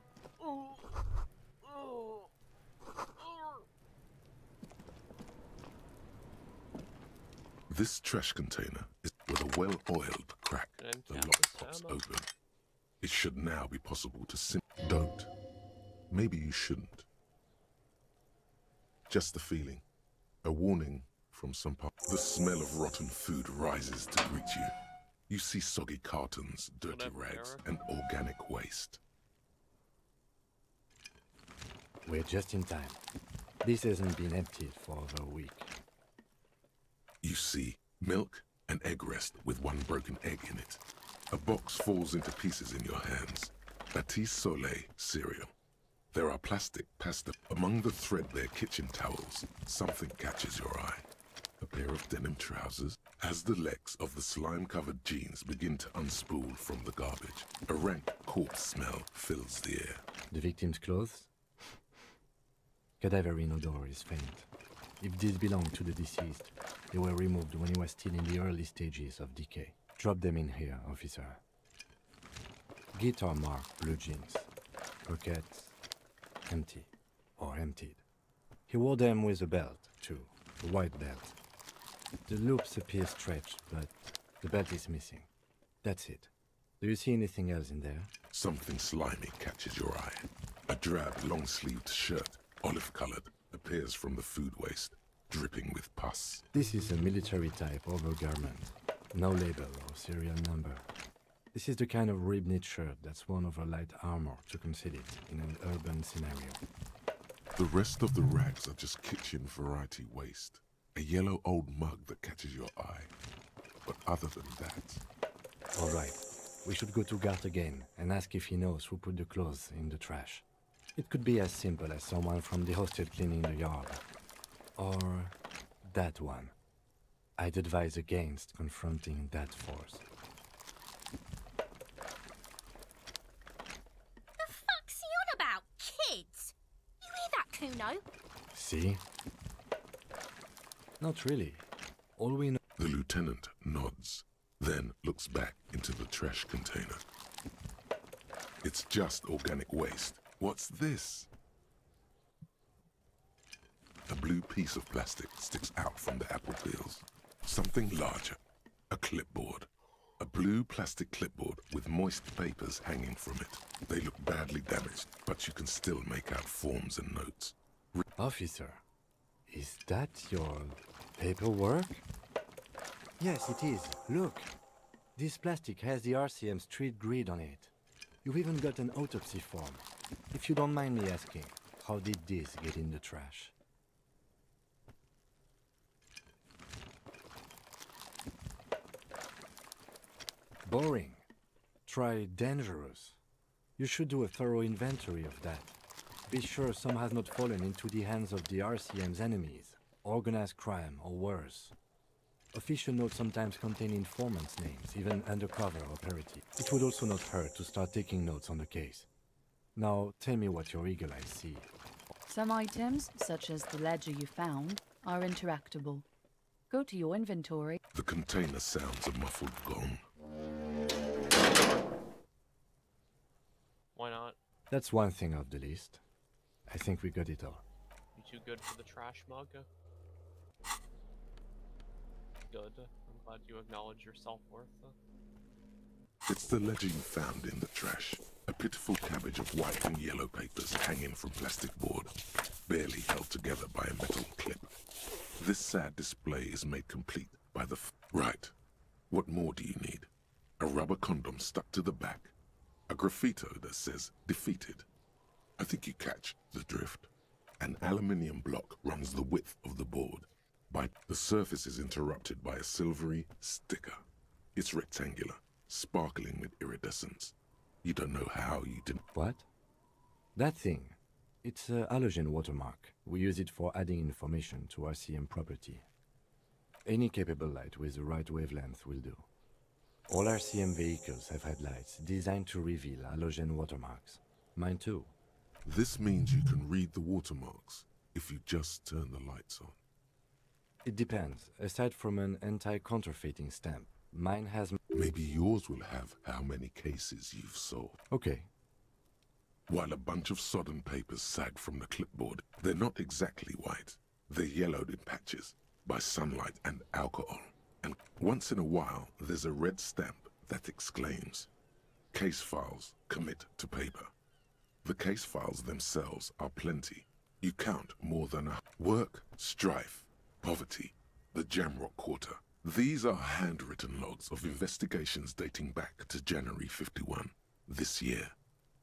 This trash container is with a well-oiled crack. The lock pops open. It should now be possible to sim- Don't. Maybe you shouldn't. Just the feeling. A warning from some part. The smell of rotten food rises to greet you. You see soggy cartons, dirty rags, and organic waste. We're just in time. This hasn't been emptied for over a week. You see milk and egg rest with one broken egg in it. A box falls into pieces in your hands. Batiste Soleil cereal. There are plastic pasta. Among the threadbare kitchen towels, something catches your eye. A pair of denim trousers. As the legs of the slime-covered jeans begin to unspool from the garbage, a rank corpse smell fills the air. The victim's clothes? Cadaverine odor is faint. If these belong to the deceased, they were removed when he was still in the early stages of decay. Drop them in here, officer. Guitar mark blue jeans. Pockets empty or emptied. He wore them with a belt, too, a white belt. The loops appear stretched, but the belt is missing. That's it. Do you see anything else in there? Something slimy catches your eye. A drab, long-sleeved shirt, olive-colored, appears from the food waste, dripping with pus. This is a military type overgarment. No label or serial number. This is the kind of rib-knit shirt that's worn over light armor to conceal it in an urban scenario. The rest of the rags are just kitchen variety waste. A yellow old mug that catches your eye. But other than that... All right. We should go to Garte again and ask if he knows who put the clothes in the trash. It could be as simple as someone from the hostel cleaning the yard. Or that one. I'd advise against confronting that force. The fuck's he on about? Kids? You hear that, Kuno? See? Not really. All we know. The lieutenant nods, then looks back into the trash container. It's just organic waste. What's this? A blue piece of plastic sticks out from the apple peels. Something larger. A clipboard. A blue plastic clipboard with moist papers hanging from it. They look badly damaged, but you can still make out forms and notes. Re Officer, is that your paperwork? Yes, it is. Look. This plastic has the RCM street grid on it. You've even got an autopsy form. If you don't mind me asking, how did this get in the trash? Boring. Try dangerous. You should do a thorough inventory of that. Be sure some has not fallen into the hands of the RCM's enemies, organized crime or worse. Official notes sometimes contain informants' names, even undercover operative. It would also not hurt to start taking notes on the case. Now, tell me what your eagle eyes see. Some items, such as the ledger you found, are interactable. Go to your inventory. The container sounds a muffled gong. Why not? That's one thing off the list. I think we got it all. You too good for the trash mug? Good. I'm glad you acknowledge your self-worth. It's the legend found in the trash. A pitiful cabbage of white and yellow papers hanging from plastic board, barely held together by a metal clip. This sad display is made complete by the right. What more do you need? A rubber condom stuck to the back. A graffito that says defeated. I think you catch the drift. An aluminium block runs the width of the board. By the surface is interrupted by a silvery sticker. It's rectangular, sparkling with iridescence. You don't know how you did. What? That thing. It's a halogen watermark. We use it for adding information to RCM property. Any capable light with the right wavelength will do. All RCM vehicles have had lights designed to reveal halogen watermarks. Mine too. This means you can read the watermarks if you just turn the lights on. It depends. Aside from an anti-counterfeiting stamp, mine has... Maybe yours will have how many cases you've sold. Okay. While a bunch of sodden papers sag from the clipboard, they're not exactly white. They're yellowed in patches by sunlight and alcohol. And once in a while, there's a red stamp that exclaims, Case files commit to paper. The case files themselves are plenty. You count more than a work, strife, poverty, the Jamrock Quarter. These are handwritten logs of investigations dating back to January 51, this year.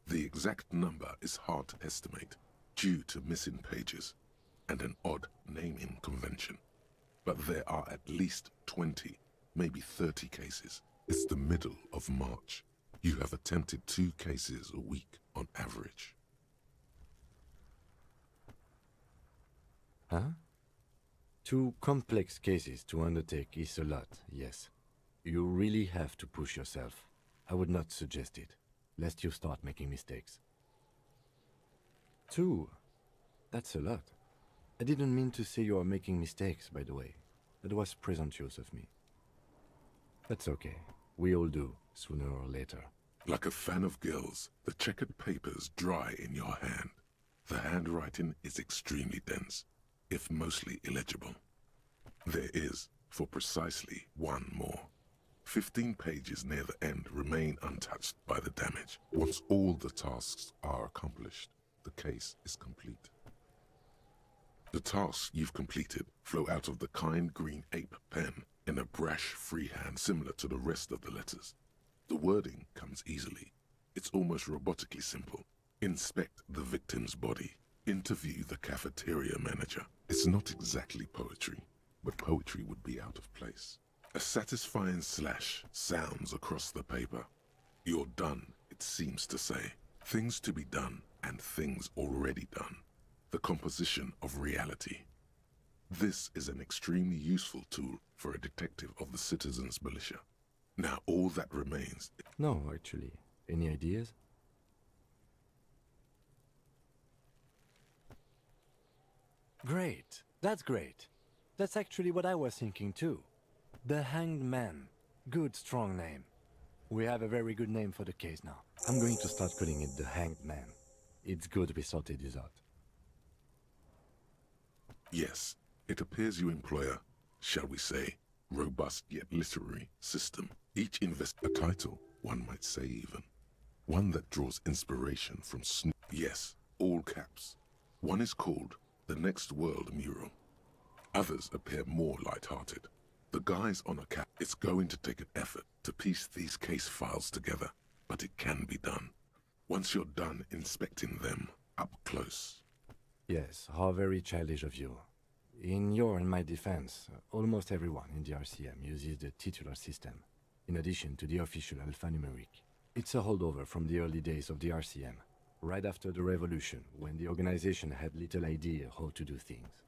The exact number is hard to estimate due to missing pages and an odd naming convention. But there are at least 20, maybe 30 cases. It's the middle of March. You have attempted two cases a week on average. Huh? Two complex cases to undertake is a lot, yes. You really have to push yourself. I would not suggest it, lest you start making mistakes. Two? That's a lot. I didn't mean to say you are making mistakes, by the way. That was presumptuous of me. That's okay. We all do, sooner or later. Like a fan of gills, the checkered papers dry in your hand. The handwriting is extremely dense, if mostly illegible. There is, for precisely one more. Fifteen pages near the end remain untouched by the damage. Once all the tasks are accomplished, the case is complete. The tasks you've completed flow out of the kind green ape pen in a brash freehand similar to the rest of the letters. The wording comes easily. It's almost robotically simple. Inspect the victim's body. Interview the cafeteria manager. It's not exactly poetry, but poetry would be out of place. A satisfying slash sounds across the paper. You're done, it seems to say. Things to be done and things already done. The composition of reality. This is an extremely useful tool for a detective of the citizens' militia. Now all that remains... No, actually. Any ideas? Great. That's great. That's actually what I was thinking too. The Hanged Man. Good, strong name. We have a very good name for the case now. I'm going to start calling it the Hanged Man. It's good we sorted this out. Yes, it appears you employ a, shall we say, robust yet literary system. Each invest a title, one might say even. One that draws inspiration from Snoop. Yes, all caps. One is called The Next World Mural. Others appear more light-hearted. The guys on a cap. It's going to take an effort to piece these case files together, but it can be done. Once you're done inspecting them up close. Yes, how very childish of you. In your and my defense, almost everyone in the RCM uses the titular system, in addition to the official alphanumeric. It's a holdover from the early days of the RCM, right after the revolution, when the organization had little idea how to do things.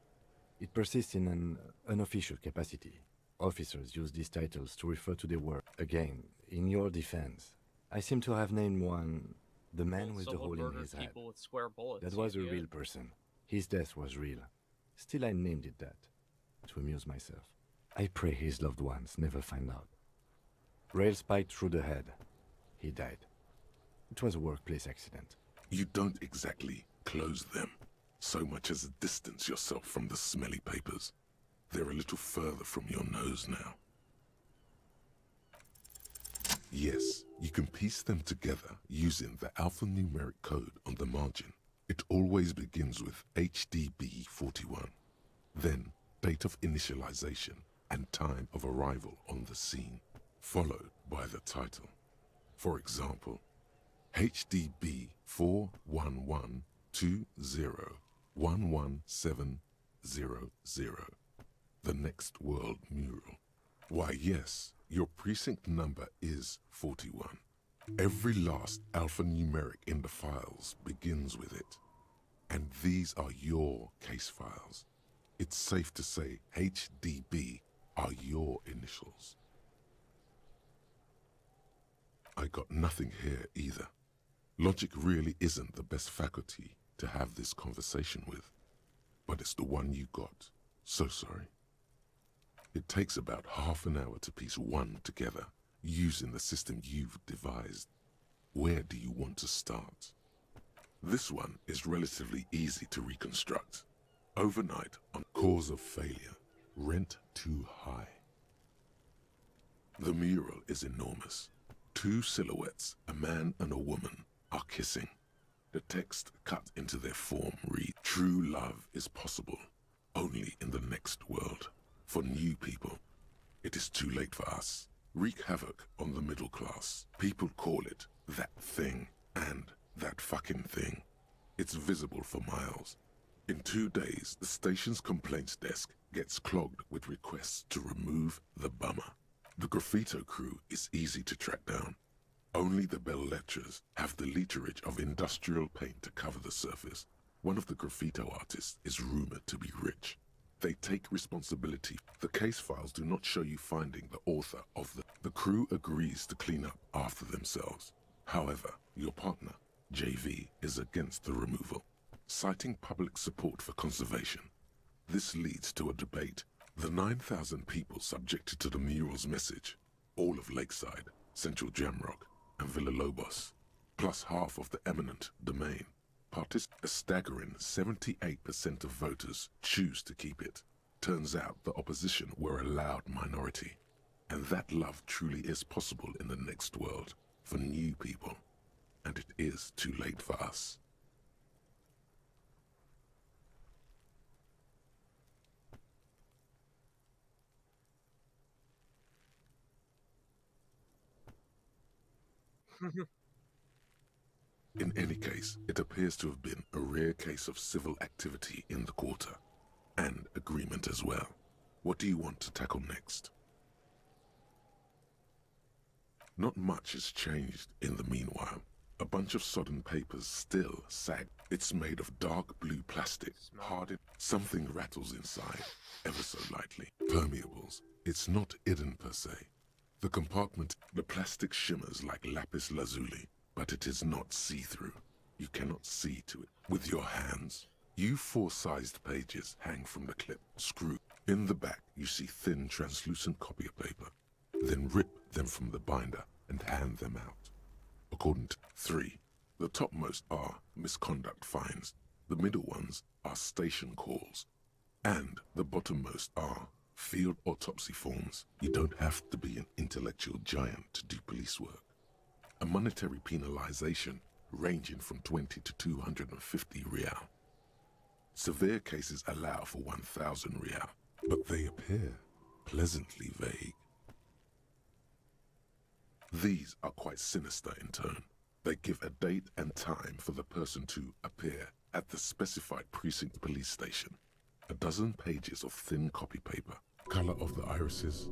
It persists in an unofficial capacity. Officers use these titles to refer to their work. Again, in your defense, I seem to have named one the man with the hole in his head. With square bullets, that was a real person. His death was real. Still, I named it that, to amuse myself. I pray his loved ones never find out. Rail spiked through the head. He died. It was a workplace accident. You don't exactly close them, so much as distance yourself from the smelly papers. They're a little further from your nose now. Yes, You can piece them together using the alphanumeric code on the margin. It always begins with HDB41, then date of initialization and time of arrival on the scene, followed by the title. For example, HDB 41120111700, the next world mural. Why, yes, your precinct number is 41. Every last alphanumeric in the files begins with it. And these are your case files. It's safe to say HDB are your initials. I got nothing here either. Logic really isn't the best faculty to have this conversation with, but it's the one you got. So sorry. It takes about half an hour to piece one together using the system you've devised. Where do you want to start? This one is relatively easy to reconstruct. Overnight on cause of failure, rent too high. The mural is enormous. Two silhouettes, a man and a woman, are kissing. The text cut into their form reads, True love is possible only in the next world. For new people, it is too late for us. Wreak havoc on the middle class. People call it that thing and that fucking thing. It's visible for miles. In two days, the station's complaints desk gets clogged with requests to remove the bummer. The graffito crew is easy to track down. Only the bell lectures have the literage of industrial paint to cover the surface. One of the graffito artists is rumored to be rich. They take responsibility. The case files do not show you finding the author of the... The crew agrees to clean up after themselves. However, your partner, JV, is against the removal, citing public support for conservation. This leads to a debate. The 9,000 people subjected to the mural's message, all of Lakeside, Central Jamrock, and Villa Lobos, plus half of the eminent domain, partic a staggering 78% of voters choose to keep it. Turns out the opposition were a loud minority. And that love truly is possible in the next world for new people. And it is too late for us. *laughs* In any case, it appears to have been a rare case of civil activity in the quarter, and agreement as well. What do you want to tackle next? Not much has changed in the meanwhile. A bunch of sodden papers still sag. It's made of dark blue plastic, hardened. Something rattles inside, ever so lightly. Permeables. It's not hidden per se. The compartment, the plastic shimmers like lapis lazuli, but it is not see-through. You cannot see to it with your hands. You four-sized pages hang from the clip, screw. In the back, you see thin, translucent copy of paper. Then rip them from the binder and hand them out. According to three, the topmost are misconduct fines, the middle ones are station calls, and the bottommost are field autopsy forms. You don't have to be an intellectual giant to do police work. A monetary penalization ranging from 20 to 250 real. Severe cases allow for 1,000 real, but they appear pleasantly vague. These are quite sinister in turn. They give a date and time for the person to appear at the specified precinct police station. A dozen pages of thin copy paper, color of the irises,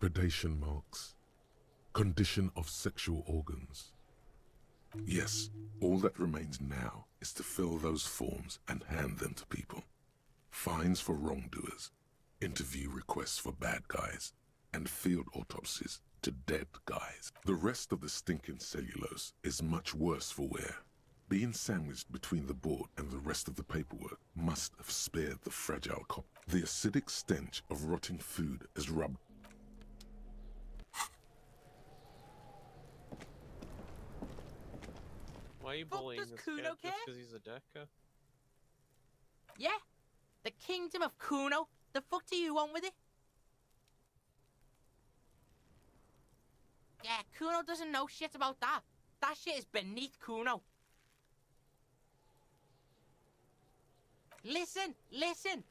predation marks, condition of sexual organs. Yes, all that remains now is to fill those forms and hand them to people. Fines for wrongdoers, interview requests for bad guys, and field autopsies to dead guys. The rest of the stinking cellulose is much worse for wear. Being sandwiched between the board and the rest of the paperwork must have spared the fragile cop. The acidic stench of rotting food is rubbed. Why are you Fuck bullying does this Cuno kid just care? because he's a decker? Yeah? The kingdom of Cuno? The fuck do you want with it? Yeah, Cuno doesn't know shit about that. That shit is beneath Cuno. Listen, listen.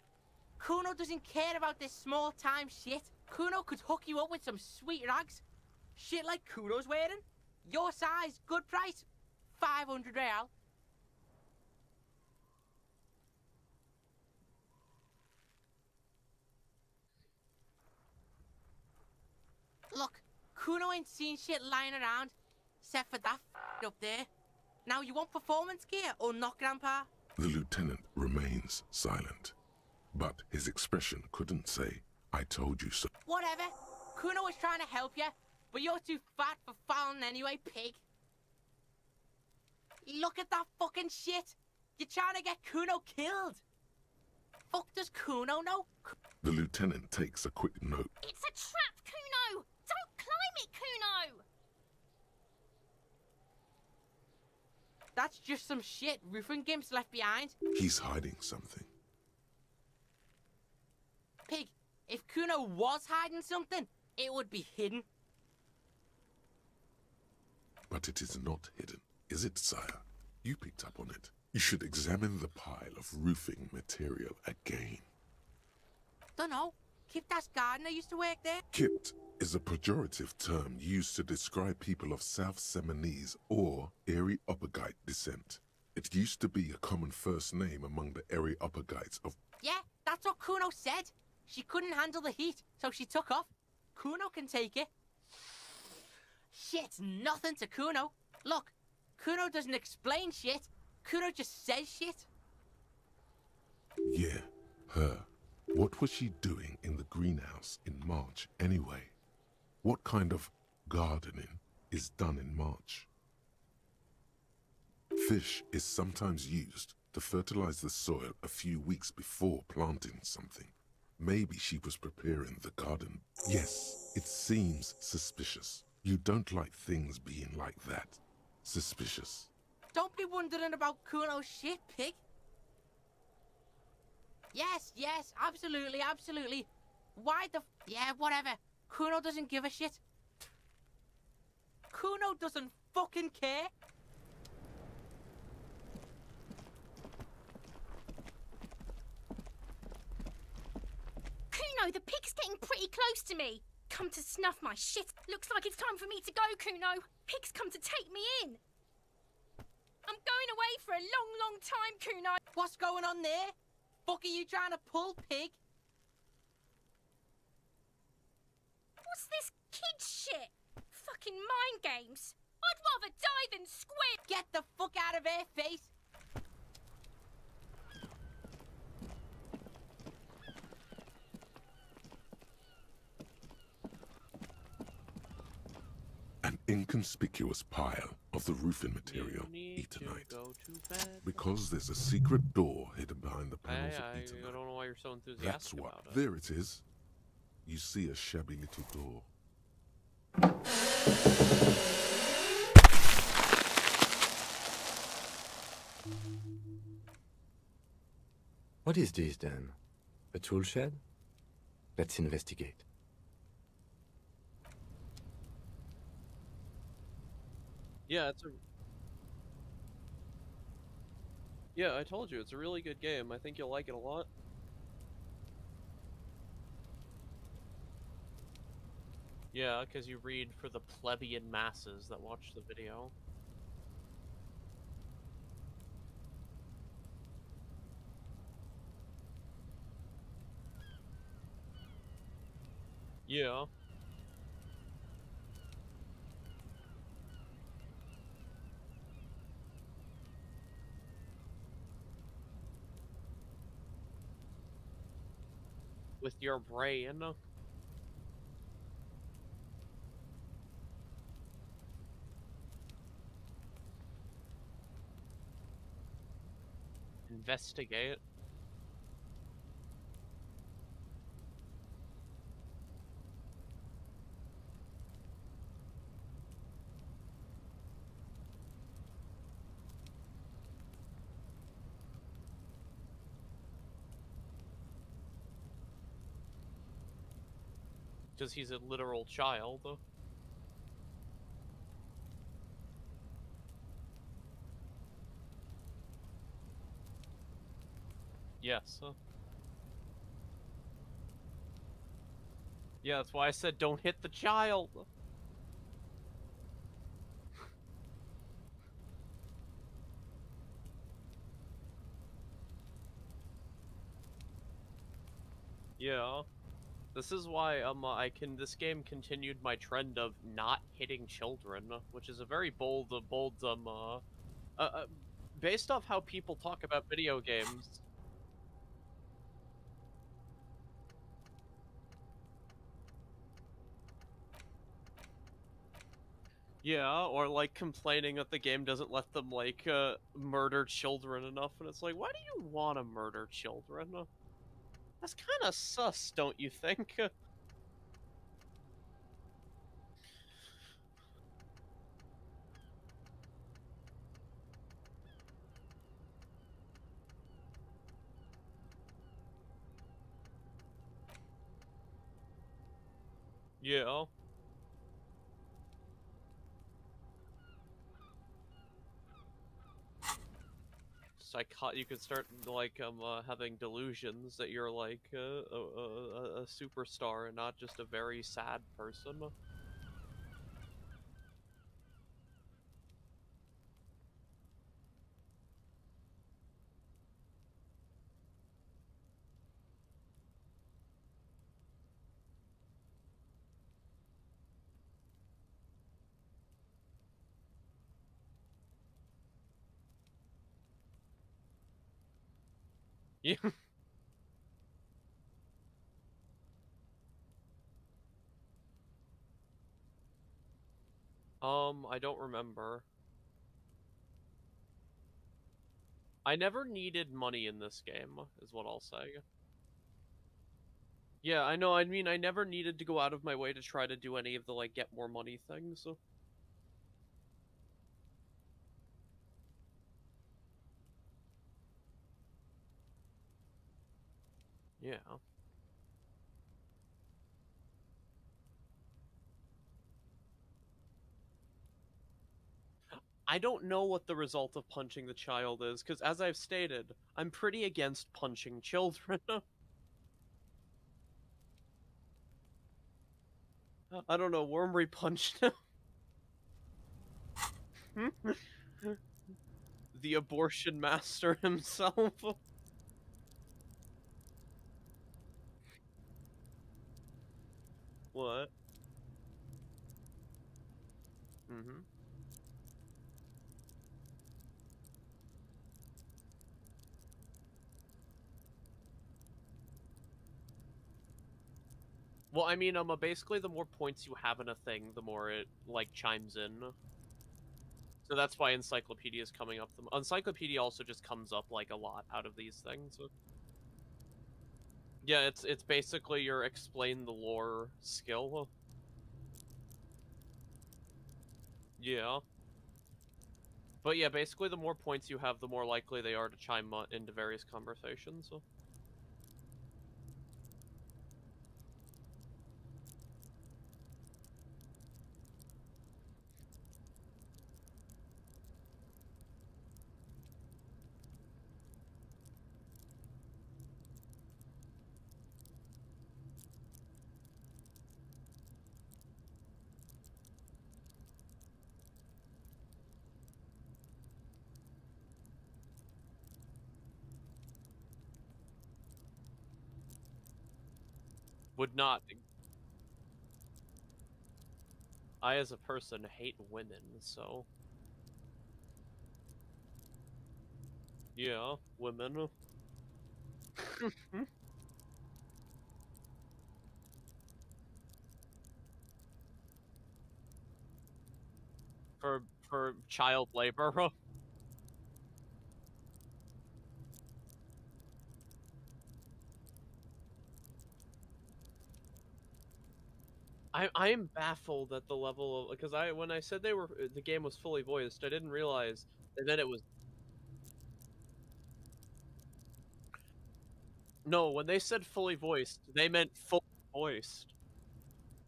Cuno doesn't care about this small time shit. Cuno could hook you up with some sweet rags. Shit like Cuno's wearing. Your size, good price. 500 real. Look, Cuno ain't seen shit lying around, except for that up there. Now, you want performance gear or not, Grandpa? The lieutenant remains silent, but his expression couldn't say, I told you so. Whatever. Cuno was trying to help you, but you're too fat for falling anyway, pig. Look at that fucking shit. You're trying to get Cuno killed. Fuck does Cuno know? The lieutenant takes a quick note. It's a trap, Cuno! Don't climb it, Cuno! That's just some shit Rufin Gimp's left behind. He's hiding something. Pig, if Cuno was hiding something, it would be hidden. But it is not hidden, is it, sire? You picked up on it. You should examine the pile of roofing material again. Dunno. Kiptas Gardener used to work there. Kipt is a pejorative term used to describe people of South Semenese or Areopagite descent. It used to be a common first name among the Areopagites of... Yeah, that's what Cuno said. She couldn't handle the heat, so she took off. Cuno can take it. Shit's nothing to Cuno. Look, Cuno doesn't explain shit. Cuno just says shit. Yeah, her. What was she doing in the greenhouse in March anyway? What kind of gardening is done in March? Fish is sometimes used to fertilize the soil a few weeks before planting something. Maybe she was preparing the garden. Yes, it seems suspicious. You don't like things being like that. Suspicious. Don't be wondering about Cuno's shit, pig. Yes, yes, absolutely, absolutely. Why the... yeah, whatever. Cuno doesn't give a shit. Cuno doesn't fucking care. Cuno, the pig's getting pretty close to me. Come to snuff my shit. Looks like it's time for me to go, Cuno. Pig's come to take me in. I'm going away for a long, long time, Cuno. What's going on there? Fuck are you trying to pull, pig? What's this kid shit? Fucking mind games. I'd rather die than squid. Get the fuck out of her face. An inconspicuous pile of the roofing material, Eternite. Because there's a secret door hidden behind the panels I, I, of Eternite. I don't know why you're so enthusiastic That's what. it. There it is. You see a shabby little door. What is this then? A tool shed? Let's investigate. Yeah, it's a. Yeah, I told you it's a really good game. I think you'll like it a lot. Yeah, because you read for the plebeian masses that watch the video. Yeah. With your brain. Investigate. because he's a literal child. Yes. Uh. Yeah, that's why I said don't hit the child. *laughs* yeah. This is why um I can this game continued my trend of not hitting children, which is a very bold uh, bold um uh, uh, uh based off how people talk about video games. Yeah, or like complaining that the game doesn't let them like uh, murder children enough, and it's like, why do you want to murder children? That's kind of sus, don't you think? *laughs* yeah. You could start like um uh, having delusions that you're like uh, a, a, a superstar and not just a very sad person. *laughs* Um, I don't remember. I never needed money in this game, is what I'll say. Yeah, I know, I mean, I never needed to go out of my way to try to do any of the, like, get more money things. So. Yeah. I don't know what the result of punching the child is, because as I've stated, I'm pretty against punching children. *laughs* I don't know, Wormry punched him. *laughs* the abortion master *laughs* himself. What? Mm-hmm. Well, I mean, um, uh, basically, the more points you have in a thing, the more it, like, chimes in. So that's why Encyclopedia is coming up. The Encyclopedia also just comes up, like, a lot out of these things. Yeah, it's it's basically your explain the lore skill. Yeah. But yeah, basically the more points you have, the more likely they are to chime into various conversations. Would not. I, as a person, hate women, so. Yeah, women. Mm-hmm. for for child labor. *laughs* I I am baffled at the level of because I when I said they were uh, the game was fully voiced, I didn't realize that then it was. No, when they said fully voiced, they meant fully voiced.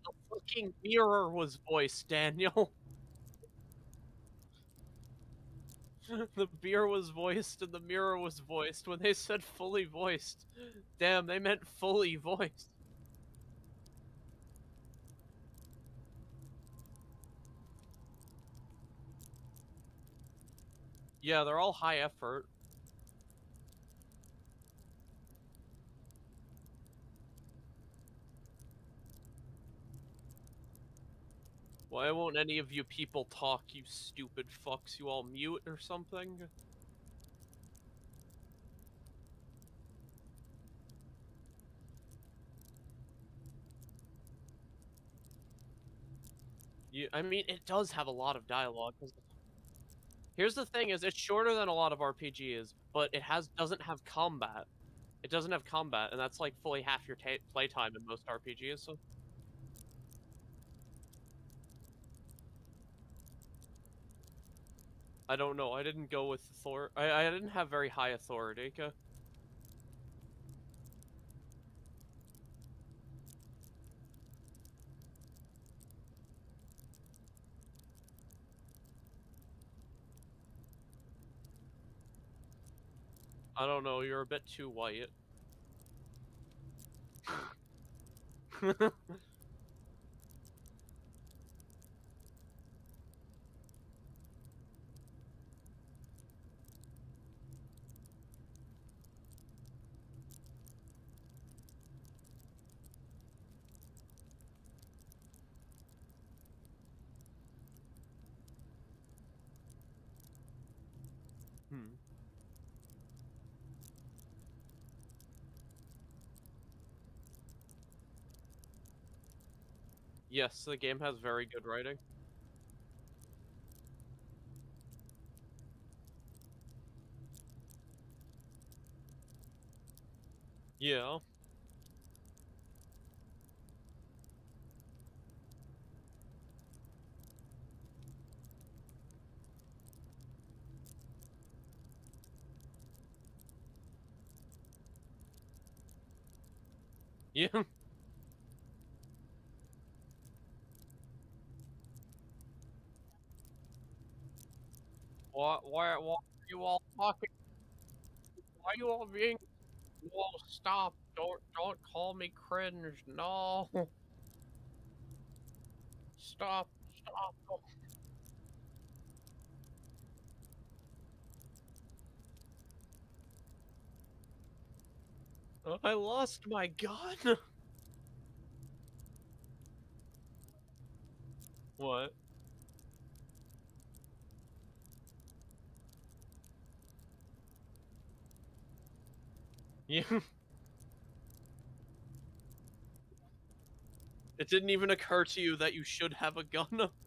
The fucking mirror was voiced, Daniel. *laughs* the beer was voiced and the mirror was voiced when they said fully voiced. Damn, they meant fully voiced. Yeah, they're all high effort. Why won't any of you people talk, you stupid fucks? You all mute or something? You, I mean, it does have a lot of dialogue. Here's the thing: is it's shorter than a lot of RPGs, but it has doesn't have combat. It doesn't have combat, and that's like fully half your playtime in most RPGs. So. I don't know. I didn't go with Thor. I I didn't have very high authority. Okay? I don't know, you're a bit too white. *laughs* Yes, the game has very good writing. Yeah. Yeah. *laughs* What? Why? Why are you all talking? Why are you all being? No, stop! Don't don't call me cringe. No. Stop! Stop! I lost my gun. *laughs* what? Yeah. *laughs* It didn't even occur to you that you should have a gun. *laughs*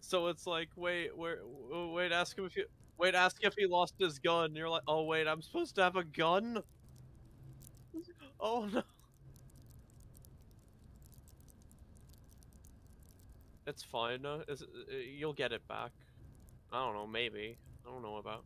So it's like, wait, where, wait, ask him if you, wait, ask if he lost his gun. You're like, oh wait, I'm supposed to have a gun? *laughs* Oh no. It's fine. Uh, it's, uh, you'll get it back. I don't know, maybe. I don't know about.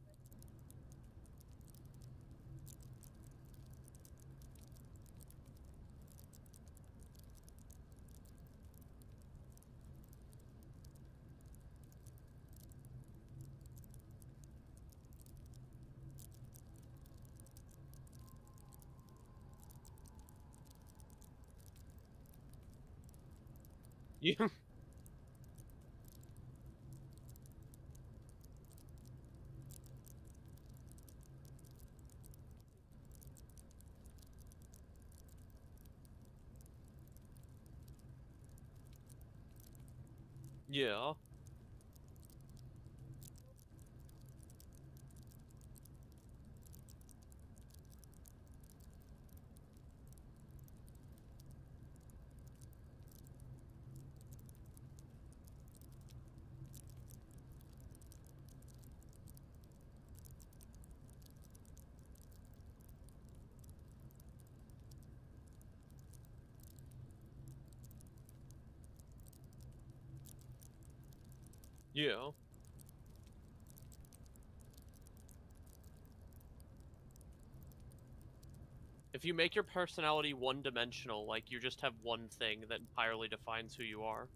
*laughs* Yeah. Yeah. Yeah. If you make your personality one-dimensional, like, you just have one thing that entirely defines who you are.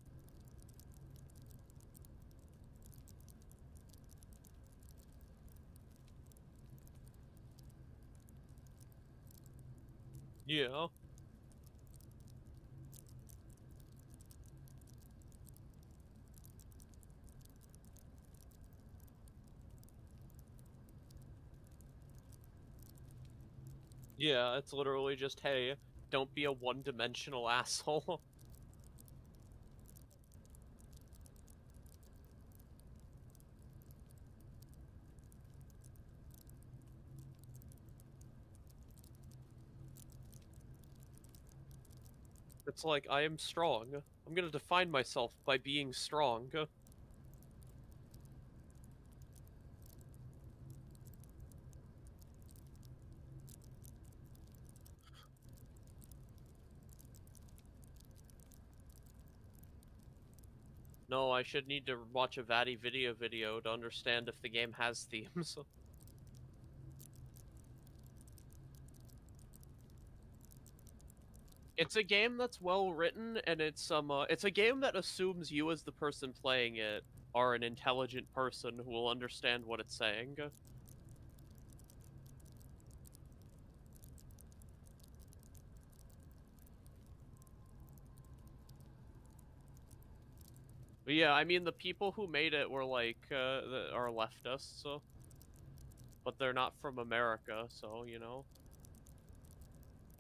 Yeah. Yeah, it's literally just, hey, don't be a one-dimensional *laughs* asshole. It's like, I am strong. I'm gonna define myself by being strong. No, I should need to watch a VaatiVidya video to understand if the game has *laughs* themes. It's a game that's well written, and it's um, uh, it's a game that assumes you as the person playing it are an intelligent person who will understand what it's saying. But yeah, I mean the people who made it were like uh, are leftists, so, but they're not from America, so you know.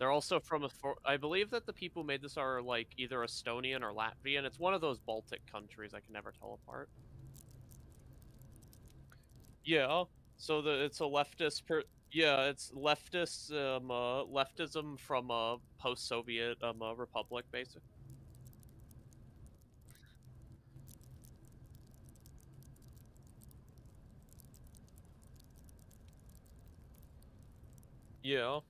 They're also from a. I believe that the people who made this are like either Estonian or Latvian. It's one of those Baltic countries. I can never tell apart. Yeah. So the it's a leftist. Per, yeah, it's leftist. Um, uh, leftism from a post-Soviet um, uh, republic, basically. Yeah.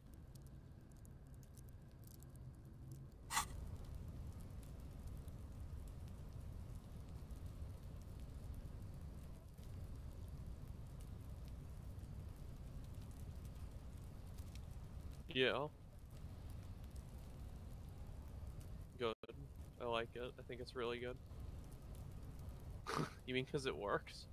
Yeah. Good. I like it. I think it's really good. *laughs* you mean because it works?